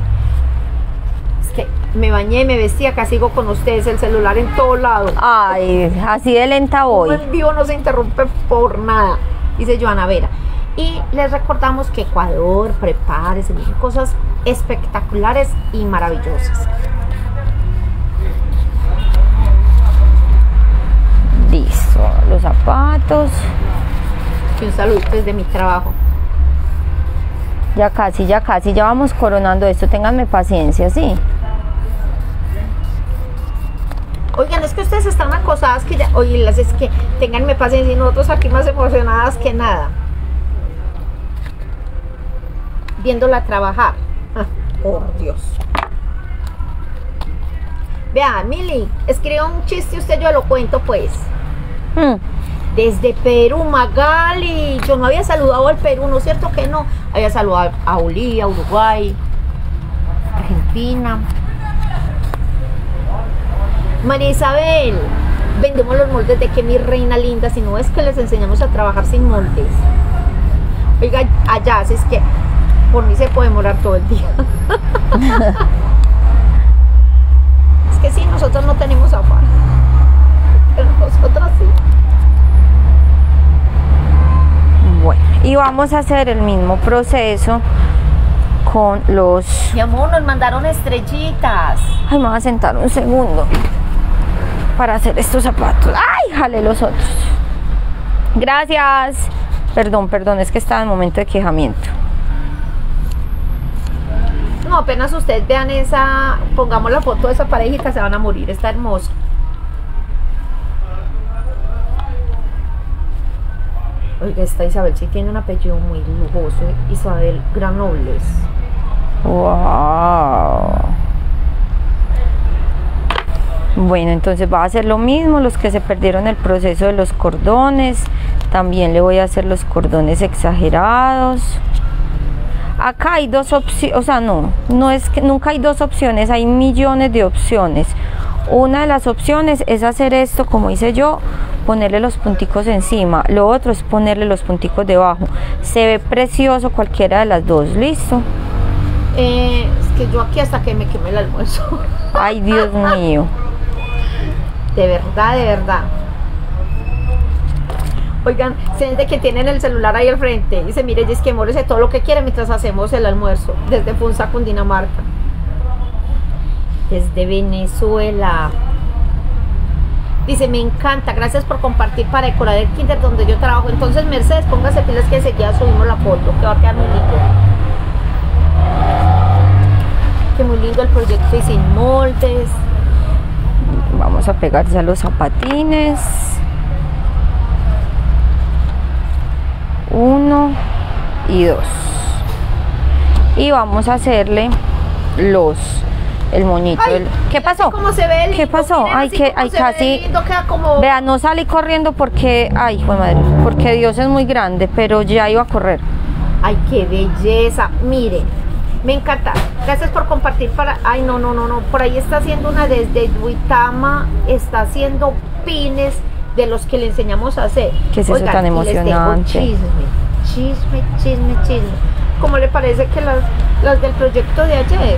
Es que me bañé, me vestía, acá sigo con ustedes, el celular en todo lado. Ay, así de lenta voy. El vivo no se interrumpe por nada, dice Joana Vera. Y les recordamos que Ecuador, prepárese, cosas espectaculares y maravillosas. Listo, los zapatos. Y un saludo desde mi trabajo. Ya casi, ya casi, ya vamos coronando esto. Ténganme paciencia, ¿sí? Oigan, es que ustedes están acosadas que ya, las es que ténganme paciencia y nosotros aquí más emocionadas que nada. Viéndola trabajar. Ah, por Dios. Vea, Mili, escriba un chiste usted, yo lo cuento pues. Hmm. Desde Perú, Magali. Yo no había saludado al Perú, ¿no es cierto que no? Había saludado a Bolivia, Uruguay, Argentina. María Isabel, vendemos los moldes de que mi reina linda, si no es que les enseñamos a trabajar sin moldes. Oiga, allá, si es que por mí se puede demorar todo el día. es que sí, nosotros no tenemos afán. Pero nosotros sí. Bueno, y vamos a hacer el mismo proceso con los... Mi amor, nos mandaron estrellitas. Ay, me voy a sentar un segundo para hacer estos zapatos. Ay, jale los otros. Gracias. Perdón, perdón, es que estaba en momento de quejamiento. No, apenas ustedes vean esa, pongamos la foto de esa parejita, se van a morir, está hermoso. Esta Isabel sí tiene un apellido muy lujoso. Isabel Granobles. Wow. Bueno, entonces va a hacer lo mismo, los que se perdieron el proceso de los cordones, también le voy a hacer los cordones exagerados. Acá hay dos opciones, o sea, no, no es que nunca hay dos opciones, hay millones de opciones. Una de las opciones es hacer esto como hice yo, ponerle los punticos encima. Lo otro es ponerle los punticos debajo. Se ve precioso cualquiera de las dos, ¿listo? Eh, es que yo aquí hasta que me queme el almuerzo. Ay, Dios mío. De verdad, de verdad. Oigan, se de que tienen el celular ahí al frente. Dice, mire, es que mórese todo lo que quiere mientras hacemos el almuerzo. Desde Funza, Cundinamarca. Desde Venezuela. Dice, me encanta, gracias por compartir para decorar el kinder donde yo trabajo. Entonces, Mercedes, póngase pilas que enseguida subimos la foto, que va a quedar muy lindo. Que muy lindo el proyecto y sin moldes. Vamos a pegar ya los zapatines. Uno y dos. Y vamos a hacerle los el moñito. Ay, el- ¿Qué pasó? ¿Cómo se ve lindo? ¿Qué pasó? Miren Ay, que ay, casi. como... Vea, no salí corriendo porque, ay, de madre, porque Dios es muy grande, pero ya iba a correr. Ay, qué belleza. Miren, me encanta. Gracias por compartir para. Ay, no, no, no, no. Por ahí está haciendo una desde Duitama. Está haciendo pines de los que le enseñamos a hacer. ¿Qué es eso tan les tengo emocionante? Chisme, chisme, chisme, chisme. ¿Cómo le parece que las, las del proyecto de ayer?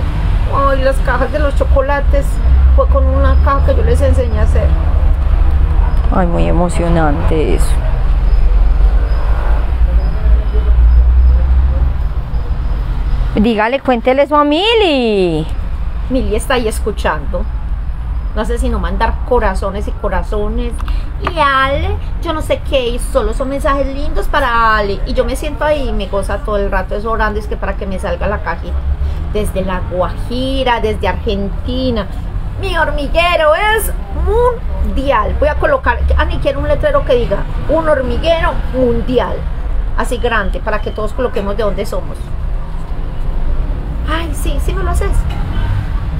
Ay, las cajas de los chocolates. Fue con una caja que yo les enseñé a hacer. Ay, muy emocionante eso. Dígale, cuéntele eso a Mili. Mili está ahí escuchando. No sé si no mandar corazones y corazones. Y Ale, yo no sé qué, y solo son mensajes lindos para Ale. Y yo me siento ahí y me goza todo el rato, es orando, es que para que me salga la cajita. Desde la Guajira, desde Argentina. Mi hormiguero es mundial. Voy a colocar, Ani, quiero un letrero que diga, un hormiguero mundial. Así grande, para que todos coloquemos de dónde somos. Ay, sí, sí me lo haces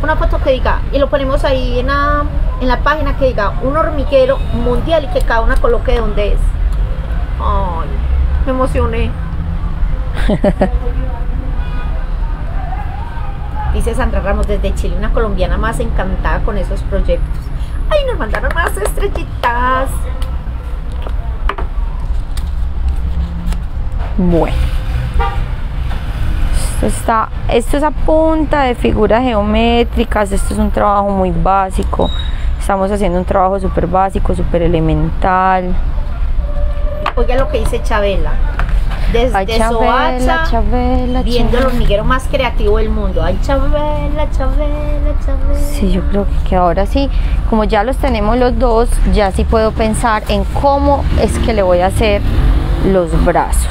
una foto que diga, y lo ponemos ahí en la, en la página que diga un hormiguero mundial y que cada una coloque de dónde es. Ay, me emocioné. Dice Sandra Ramos desde Chile, una colombiana más encantada con esos proyectos. Ay, nos mandaron más estrellitas. Bueno. Esto, está, esto es a punta de figuras geométricas, esto es un trabajo muy básico. Estamos haciendo un trabajo súper básico, súper elemental. Oiga lo que dice Chabela. Desde Ay, Chabela, Soacha, Chabela, viendo el hormiguero más creativo del mundo. Ay, Chabela, Chabela, Chabela. Sí, yo creo que ahora sí, como ya los tenemos los dos, ya sí puedo pensar en cómo es que le voy a hacer los brazos.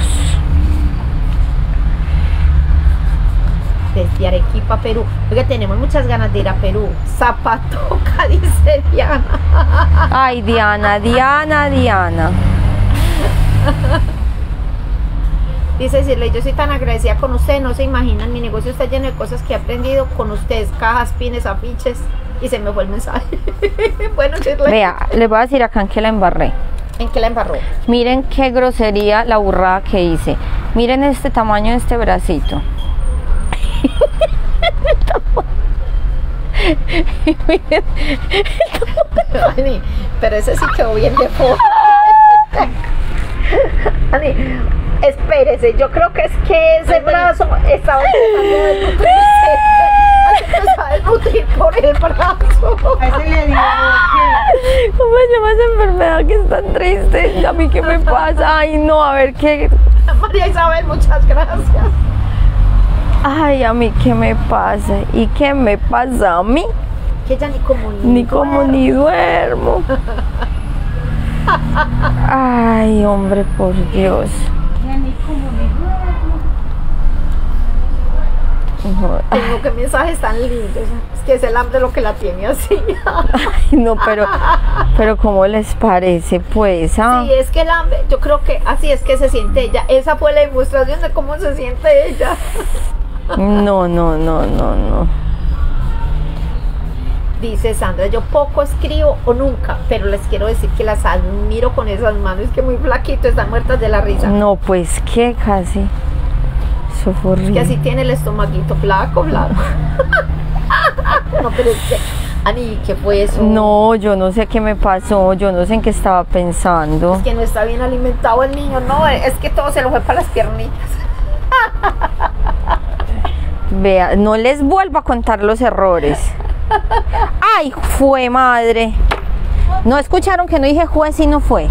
desde Arequipa, Perú. Oiga, tenemos muchas ganas de ir a Perú. Zapatoca, dice Diana. Ay, Diana, Diana, Diana. Dice decirle, yo soy tan agradecida con usted, no se imaginan, mi negocio está lleno de cosas que he aprendido con ustedes, cajas, pines, afiches, y se me fue el mensaje. bueno, Shirley, Vea, le voy a decir acá en que la embarré. ¿en qué la embarró? Miren qué grosería la burrada que hice. Miren este tamaño de este bracito. Miren, Ani, pero ese sí quedó bien de foto. Ani, espérese, yo creo que es que ese brazo estaba empezando a desnutrirse. Así que estaba a desnutrir por el brazo. ¿Cómo se llama esa enfermedad que es tan triste? ¿A mí qué me pasa? Ay, no, a ver qué. María Isabel, muchas gracias. Ay, a mí qué me pasa. ¿Y qué me pasa a mí? Que ella ni como Ni como ni duermo. Ay, hombre, por Dios. Tengo que mensajes tan lindos. Es que es el hambre lo que la tiene así. Ay, no, pero, pero ¿cómo les parece, pues? Ah? Sí, es que el hambre, yo creo que así es que se siente ella. Esa fue la demostración de cómo se siente ella. No, no, no, no, no. Dice Sandra, yo poco escribo o nunca, pero les quiero decir que las admiro con esas manos, que muy flaquito, están muertas de la risa. No, pues qué casi. Eso fue Que horrible. así tiene el estomaguito flaco, flaco. no, pero es que, Ani, ¿qué fue eso? No, yo no sé qué me pasó, yo no sé en qué estaba pensando. Es que no está bien alimentado el niño, no, es que todo se lo fue para las piernitas. Vea, no les vuelvo a contar los errores. Ay, fue madre. No escucharon que no dije juez y no fue.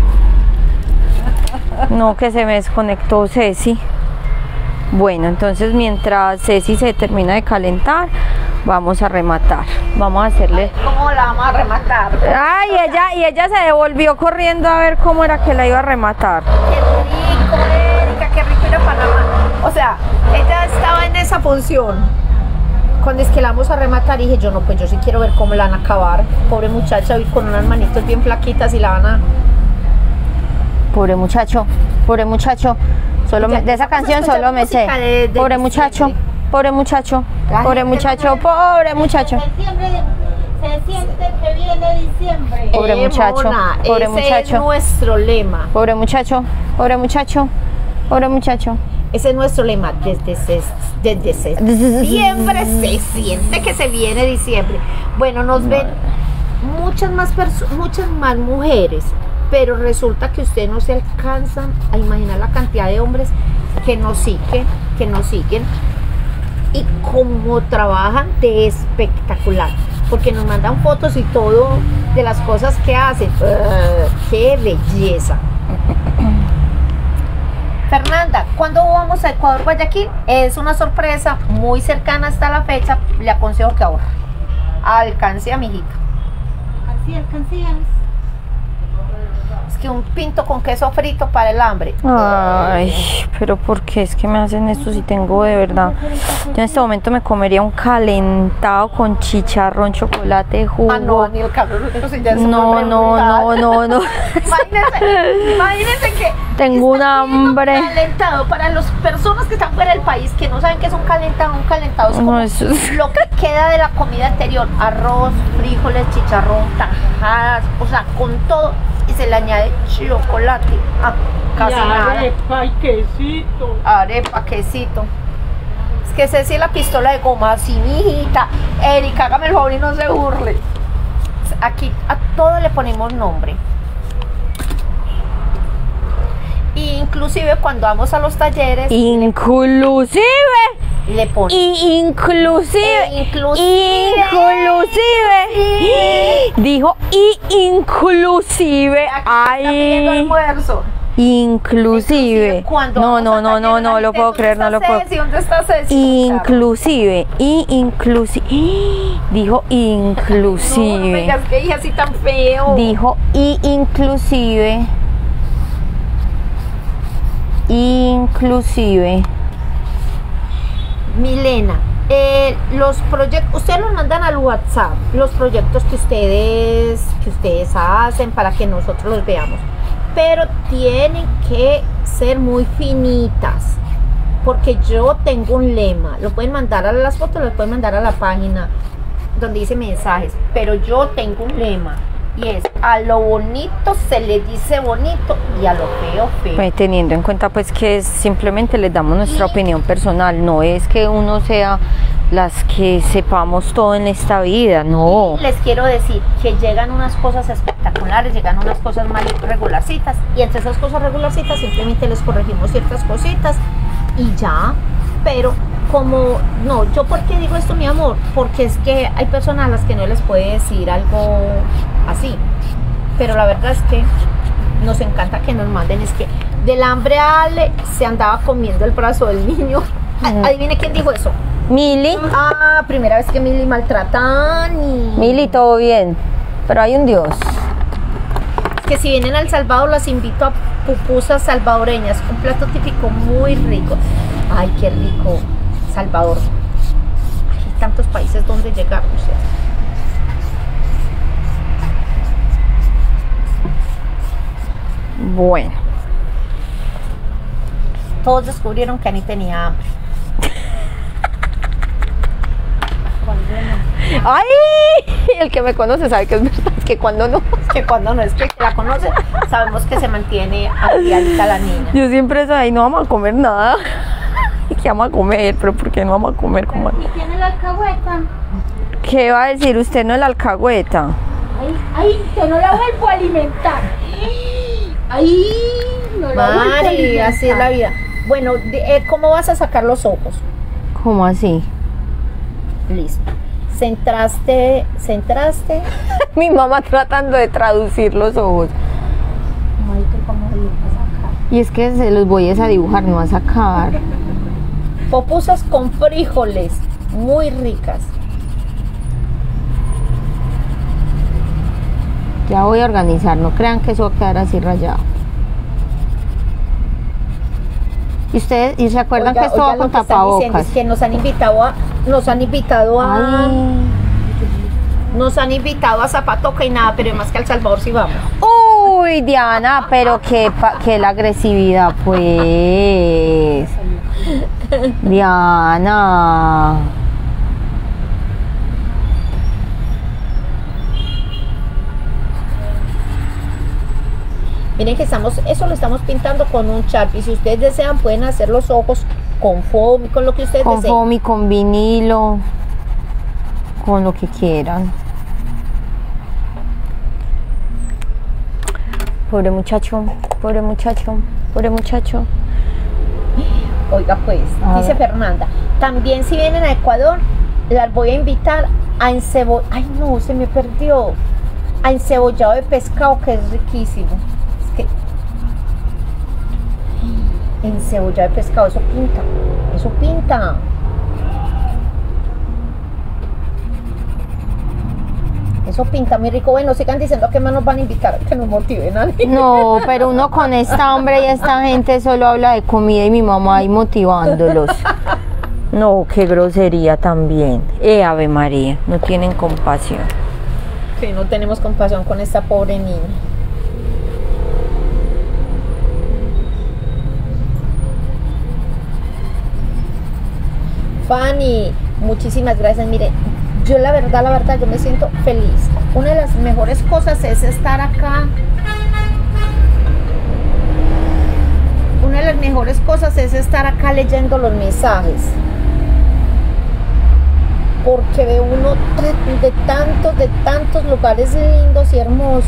No, que se me desconectó Ceci. Bueno, entonces mientras Ceci se termina de calentar, vamos a rematar. Vamos a hacerle. ¿Cómo la vamos a rematar? Ay, ella, y ella se devolvió corriendo a ver cómo era que la iba a rematar. Qué rico, Erika, qué rico ir a Panamá. O sea, ella estaba en esa función. Cuando es que la vamos a rematar, dije yo, no, pues yo sí quiero ver cómo la van a acabar. Pobre muchacha, y con unas manitos bien flaquitas y la van a. Pobre muchacho, pobre muchacho. Solo me- de esa canción solo me sé. De- de Pobre muchacho, pobre muchacho, pobre muchacho, pobre muchacho. Diciembre se siente que viene diciembre. Pobre Eh, muchacho, mona, pobre ese muchacho. es nuestro lema. Pobre muchacho, pobre muchacho, pobre muchacho. Ese es nuestro lema. Desde, se- desde septiembre se siente que se viene diciembre. Bueno, nos ven muchas más muchas más mujeres, pero resulta que ustedes no se alcanzan a imaginar la cantidad de hombres que nos siguen, que nos siguen y cómo trabajan de espectacular, porque nos mandan fotos y todo de las cosas que hacen. ¡Qué belleza! Fernanda, ¿cuándo vamos a Ecuador, Guayaquil? Es una sorpresa muy cercana hasta la fecha. Le aconsejo que ahorre. Alcance a mi hijita. Así alcancías. Es que un pinto con queso frito para el hambre. Ay, pero ¿por qué es que me hacen esto si tengo de verdad? Yo en este momento me comería un calentado con chicharrón, chocolate, jugo. Ah, no, ni el cabrón. si ya es un No, no, no, no, no. Imagínense, imagínense que Tengo un hambre. calentado para las personas que están fuera del país que no saben qué es un calentado, un calentado es No, como eso es- lo que queda de la comida anterior, arroz, frijoles, chicharrón, tajadas, o sea, con todo y se le añade chocolate. Ah, casi nada. arepa y quesito. Arepa, quesito. Es que Ceci es la pistola de goma, así, mijita. Erika, hágame el favor y no se burle. Aquí a todo le ponemos nombre. Inclusive cuando vamos a los talleres, Inclusive. Le ponemos. Y inclusive. E inclusive. Inclusive. Dijo y inclusive. Ay. almuerzo. Inclusive. Cuando No, no, no, no, no lo puedo ¿dónde creer, no lo puedo. Inclusive. Y inclusive. Dijo inclusive. no me digas que dije así tan feo. Dijo y inclusive. Inclusive. Milena, eh, los proyectos, ustedes los mandan al WhatsApp, los proyectos que ustedes, que ustedes hacen para que nosotros los veamos. Pero tienen que ser muy finitas. Porque yo tengo un lema. Lo pueden mandar a las fotos, lo pueden mandar a la página donde dice mensajes. Pero yo tengo un lema. Y es a lo bonito se le dice bonito y a lo feo feo. Pues, teniendo en cuenta pues que simplemente les damos nuestra opinión personal, no es que uno sea las que sepamos todo en esta vida, no. les quiero decir que llegan unas cosas espectaculares, llegan unas cosas más regularcitas y entre esas cosas regularcitas simplemente les corregimos ciertas cositas y ya, pero como, no, yo por qué digo esto mi amor, porque es que hay personas a las que no les puede decir algo así, pero la verdad es que nos encanta que nos manden, es que del hambre Ale se andaba comiendo el brazo del niño. A- Adivine quién dijo eso. Mili, Ah, primera vez que Mili maltrata a Ani. Mili, todo bien, pero hay un Dios. que si vienen al Salvador las invito a pupusas salvadoreñas, un plato típico muy rico. Ay, qué rico, Salvador. Hay tantos países donde llegar, o sea. Bueno, Todos descubrieron que Ani tenía hambre. ¡ay! El que me conoce sabe que es verdad, que cuando no. Que cuando no es que la conoce, sabemos que se mantiene hambriadita la niña. Yo siempre soy, "Ay, no vamos a comer nada. que vamos a comer, pero ¿por qué no vamos a comer? como ¿Y tiene la alcahueta? ¿Qué va a decir usted no es la alcahueta? Ay, ay, que no la vuelvo a alimentar. Ay, no la vuelvo a Mari, alimentar. así es la vida. Bueno, de- eh, ¿cómo vas a sacar los ojos? ¿Cómo así? Listo. Centraste, centraste. Mi mamá tratando de traducir los ojos. Ay, que como dibujas acá. Y es que se los voy a dibujar, no a sacar. Popusas con frijoles, muy ricas. Ya voy a organizar, no crean que eso va a quedar así rayado. ¿Y ustedes y se acuerdan Oiga, que esto va con tapabocas? es que nos han invitado a, nos han invitado a, Ay. nos han invitado a Zapatoca y nada, pero más que al Salvador sí vamos. Uy, Diana, pero qué, qué la agresividad, pues. Diana. Miren que estamos, eso lo estamos pintando con un Sharpie. Si ustedes desean, pueden hacer los ojos con foam, con lo que ustedes Con deseen. foamy, con vinilo, con lo que quieran. Pobre muchacho, pobre muchacho, pobre muchacho. Oiga, pues, A dice ver. Fernanda, también si vienen a Ecuador, las voy a invitar a encebo... Ay, no, se me perdió. A encebollado de pescado, que es riquísimo. Encebollado de pescado, eso pinta. Eso pinta. Eso pinta muy rico. Bueno, sigan diciendo que más nos van a invitar, que nos motiven a No, pero uno con esta hombre y esta gente solo habla de comida y mi mamá ahí motivándolos. No, qué grosería también. Eh, Ave María, no tienen compasión. Que no tenemos compasión con esta pobre niña. Fanny, muchísimas gracias. Mire, yo la verdad, la verdad, yo me siento feliz. Una de las mejores cosas es estar acá. Una de las mejores cosas es estar acá leyendo los mensajes. Porque ve uno de tantos, de tantos lugares lindos y hermosos.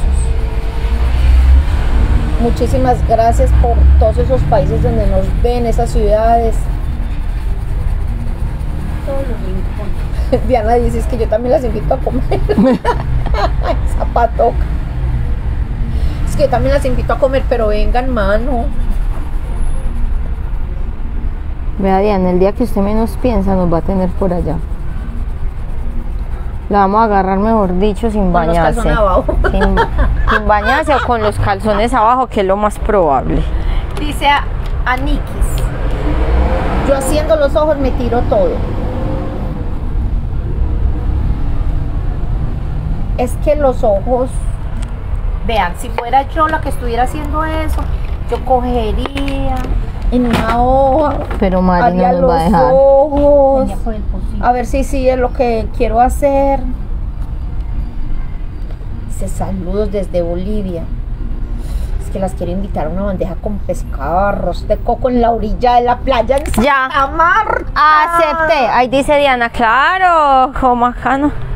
Muchísimas gracias por todos esos países donde nos ven, esas ciudades. Todos los rincones. Diana dice es que yo también las invito a comer. Zapatoca. Es que yo también las invito a comer, pero vengan, mano. Vea, Diana, el día que usted menos piensa nos va a tener por allá. La vamos a agarrar, mejor dicho, sin Con bañarse. abajo. Sin, sin bañarse o con los calzones abajo, que es lo más probable. Dice a, a Nikis. Yo haciendo los ojos me tiro todo. Es que los ojos, vean, si fuera yo la que estuviera haciendo eso, yo cogería en una hoja, Pero Mari no nos los va a dejar. ojos, a ver si sí es lo que quiero hacer. Dice saludos desde Bolivia. Es que las quiero invitar a una bandeja con pescado, arroz de coco en la orilla de la playa en Santa Ya. Marta. Acepté. Ahí dice Diana, claro, como acá no.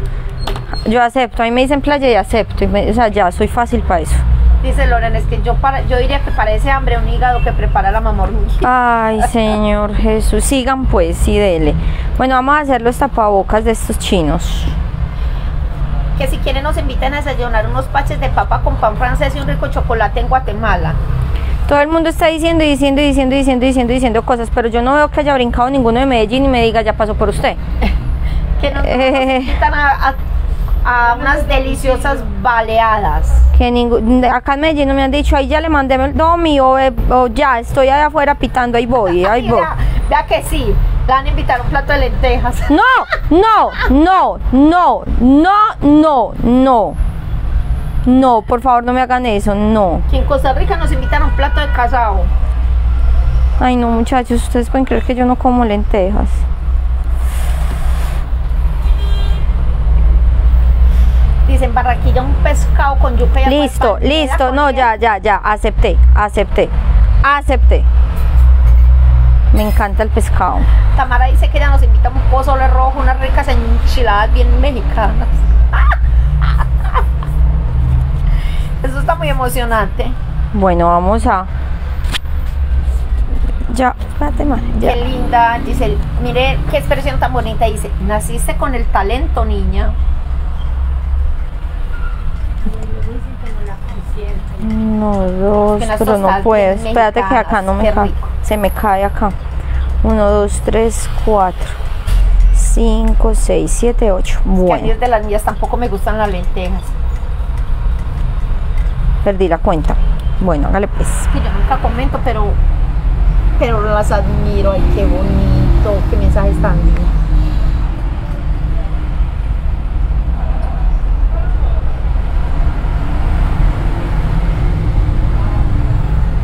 Yo acepto. Ahí me dicen playa y acepto. Y me- o sea, ya soy fácil para eso. Dice Loren, es que yo para, yo diría que parece hambre un hígado que prepara la mamá. Ay, Señor Jesús. Sigan pues y dele. Bueno, vamos a hacer los tapabocas de estos chinos. Que si quieren nos inviten a desayunar unos paches de papa con pan francés y un rico chocolate en Guatemala. Todo el mundo está diciendo y diciendo y diciendo y diciendo y diciendo y diciendo cosas, pero yo no veo que haya brincado ninguno de Medellín y me diga ya pasó por usted. Que nos, nos Eh. invitan a, a- a unas deliciosas baleadas. Que ningún, acá en Medellín no me han dicho, ahí ya le mandé el domi o, eh, o ya estoy allá afuera pitando, ahí voy, ahí voy. vea, vea que sí, le van a invitar un plato de lentejas. No, no, no, no, no, no, no. No, por favor no me hagan eso, no. Que en Costa Rica nos invitan a un plato de casado. Ay no muchachos, ustedes pueden creer que yo no como lentejas. Dicen Barraquilla un pescado con yuca y Listo, listo, no, ya, ya, ya, acepté, acepté, acepté. Me encanta el pescado. Tamara dice que ella nos invita un pozole rojo, unas ricas enchiladas bien mexicanas. Eso está muy emocionante. Bueno, vamos a. Ya, espérate, madre. Ya. Qué linda, Giselle. Mire qué expresión tan bonita. Dice, naciste con el talento, niña. Uno, dos, Que las pero no puedo. Espérate que acá no me cae. Se me cae acá. Uno, dos, tres, cuatro, cinco, seis, siete, ocho. Que a mí Bueno, desde las niñas tampoco me gustan las lentejas. perdí la cuenta. Bueno, hágale pues. Que yo nunca comento, pero, pero las admiro. Ay, qué bonito. Qué mensajes tan lindos.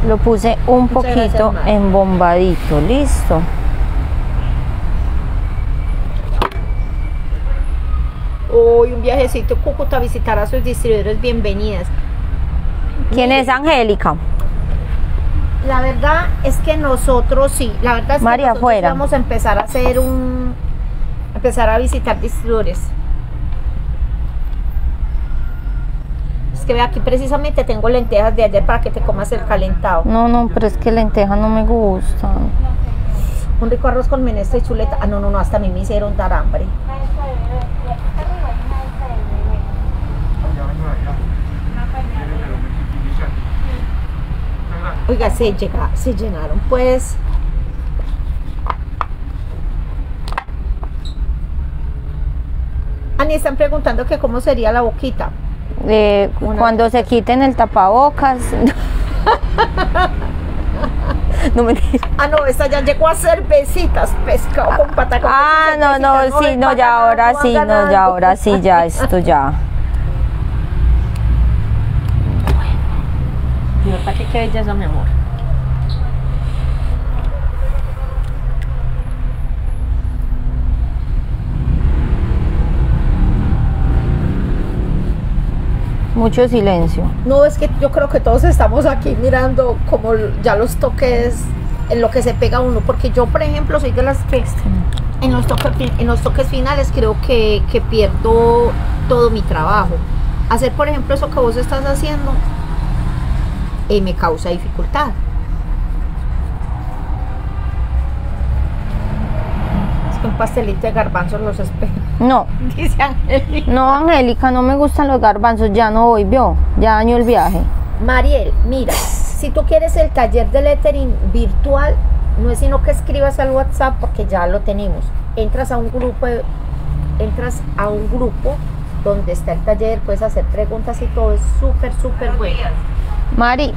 Lo puse un Muchas gracias, poquito Mari. embombadito. Listo. Hoy un viajecito a Cúcuta a visitar a sus distribuidores. Bienvenidas. ¿Quién es Angélica? La verdad es que nosotros sí, la verdad es que María, nosotros vamos a empezar a hacer un empezar a visitar distribuidores. Es que ve aquí precisamente tengo lentejas de ayer para que te comas el calentado. No, no, pero es que lentejas no me gustan. Un rico arroz con menestra y chuleta. Ah, no, no, no, hasta a mí me hicieron dar hambre. Oiga, se, llega, se llenaron pues. Ani, están preguntando que cómo sería la boquita. Eh, cuando se quiten el tapabocas. no me Ah, no, esta ya llegó a cervecitas, pescado con patacón. Ah, no, no, sí, no, ya ahora sí, no, ya ahora sí, ya esto ya. De verdad que qué belleza, mi amor. Mucho silencio. No, es que yo creo que todos estamos aquí mirando como ya los toques, en lo que se pega uno, porque yo, por ejemplo, soy de las que en los toques, en los toques finales creo que, que pierdo todo mi trabajo. Hacer, por ejemplo, eso que vos estás haciendo, eh, me causa dificultad. Es que un pastelito de garbanzos los espero, No, dice Angélica. no, Angélica, no me gustan los garbanzos, ya no voy, vio, ya daño el viaje. Mariel, mira, si tú quieres el taller de lettering virtual, no es sino que escribas al WhatsApp porque ya lo tenemos. Entras a un grupo, entras a un grupo donde está el taller, puedes hacer preguntas y todo, es súper, súper bueno. Mari.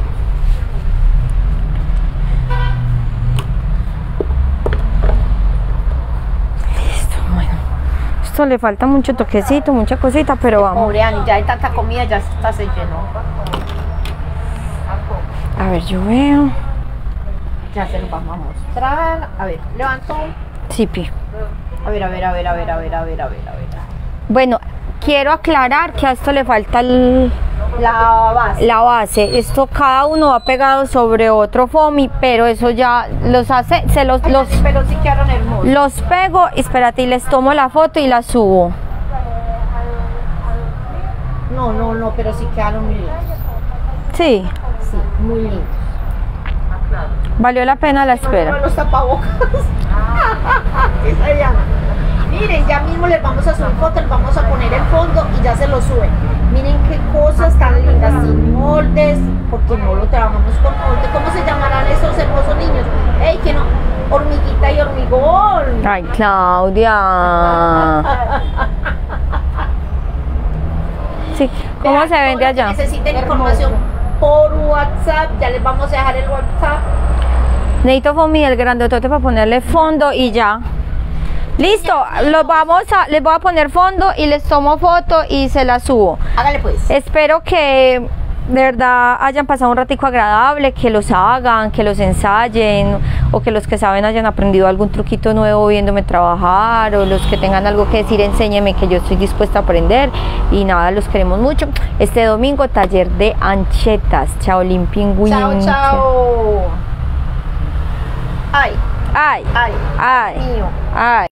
Listo, bueno. Esto le falta mucho toquecito, mucha cosita, pero vamos. Pobre Ani, ya hay tanta comida, ya está se llenó. A ver, yo veo. Ya se lo vamos a mostrar. A ver, levanto. Sí, pi. A ver, a ver, a ver, a ver, a ver, a ver, a ver, a ver. Bueno, quiero aclarar que a esto le falta el- La base. la base. Esto cada uno va pegado sobre otro foamy, pero eso ya los hace, se los, los, pero sí quedaron hermosos. los pego. Espérate, y les tomo la foto y la subo. No, no, no, pero sí quedaron muy lindos. Sí, Sí, muy lindos. valió la pena la espera. los tapabocas. Miren, ya mismo les vamos a subir fotos, les vamos a poner el fondo y ya se lo suben. Miren qué cosas tan lindas, sin moldes, porque no lo trabajamos con molde. ¿Cómo se llamarán esos hermosos niños? ¡Ey, que no! Hormiguita y hormigón. Ay, Claudia. Sí, ¿cómo Vean, se vende allá? Necesiten información por WhatsApp, ya les vamos a dejar el WhatsApp. Necesito foamy del grandotote para ponerle fondo y ya. Listo, los vamos a, les voy a poner fondo y les tomo foto y se la subo. Hágale pues. Espero que de verdad hayan pasado un ratico agradable, que los hagan, que los ensayen o que los que saben hayan aprendido algún truquito nuevo viéndome trabajar o los que tengan algo que decir, enséñeme que yo estoy dispuesta a aprender y nada, los queremos mucho. Este domingo taller de anchetas, Chaolín Pingüín. Chao, chao. Ay, Ay, Ay, ay, ay.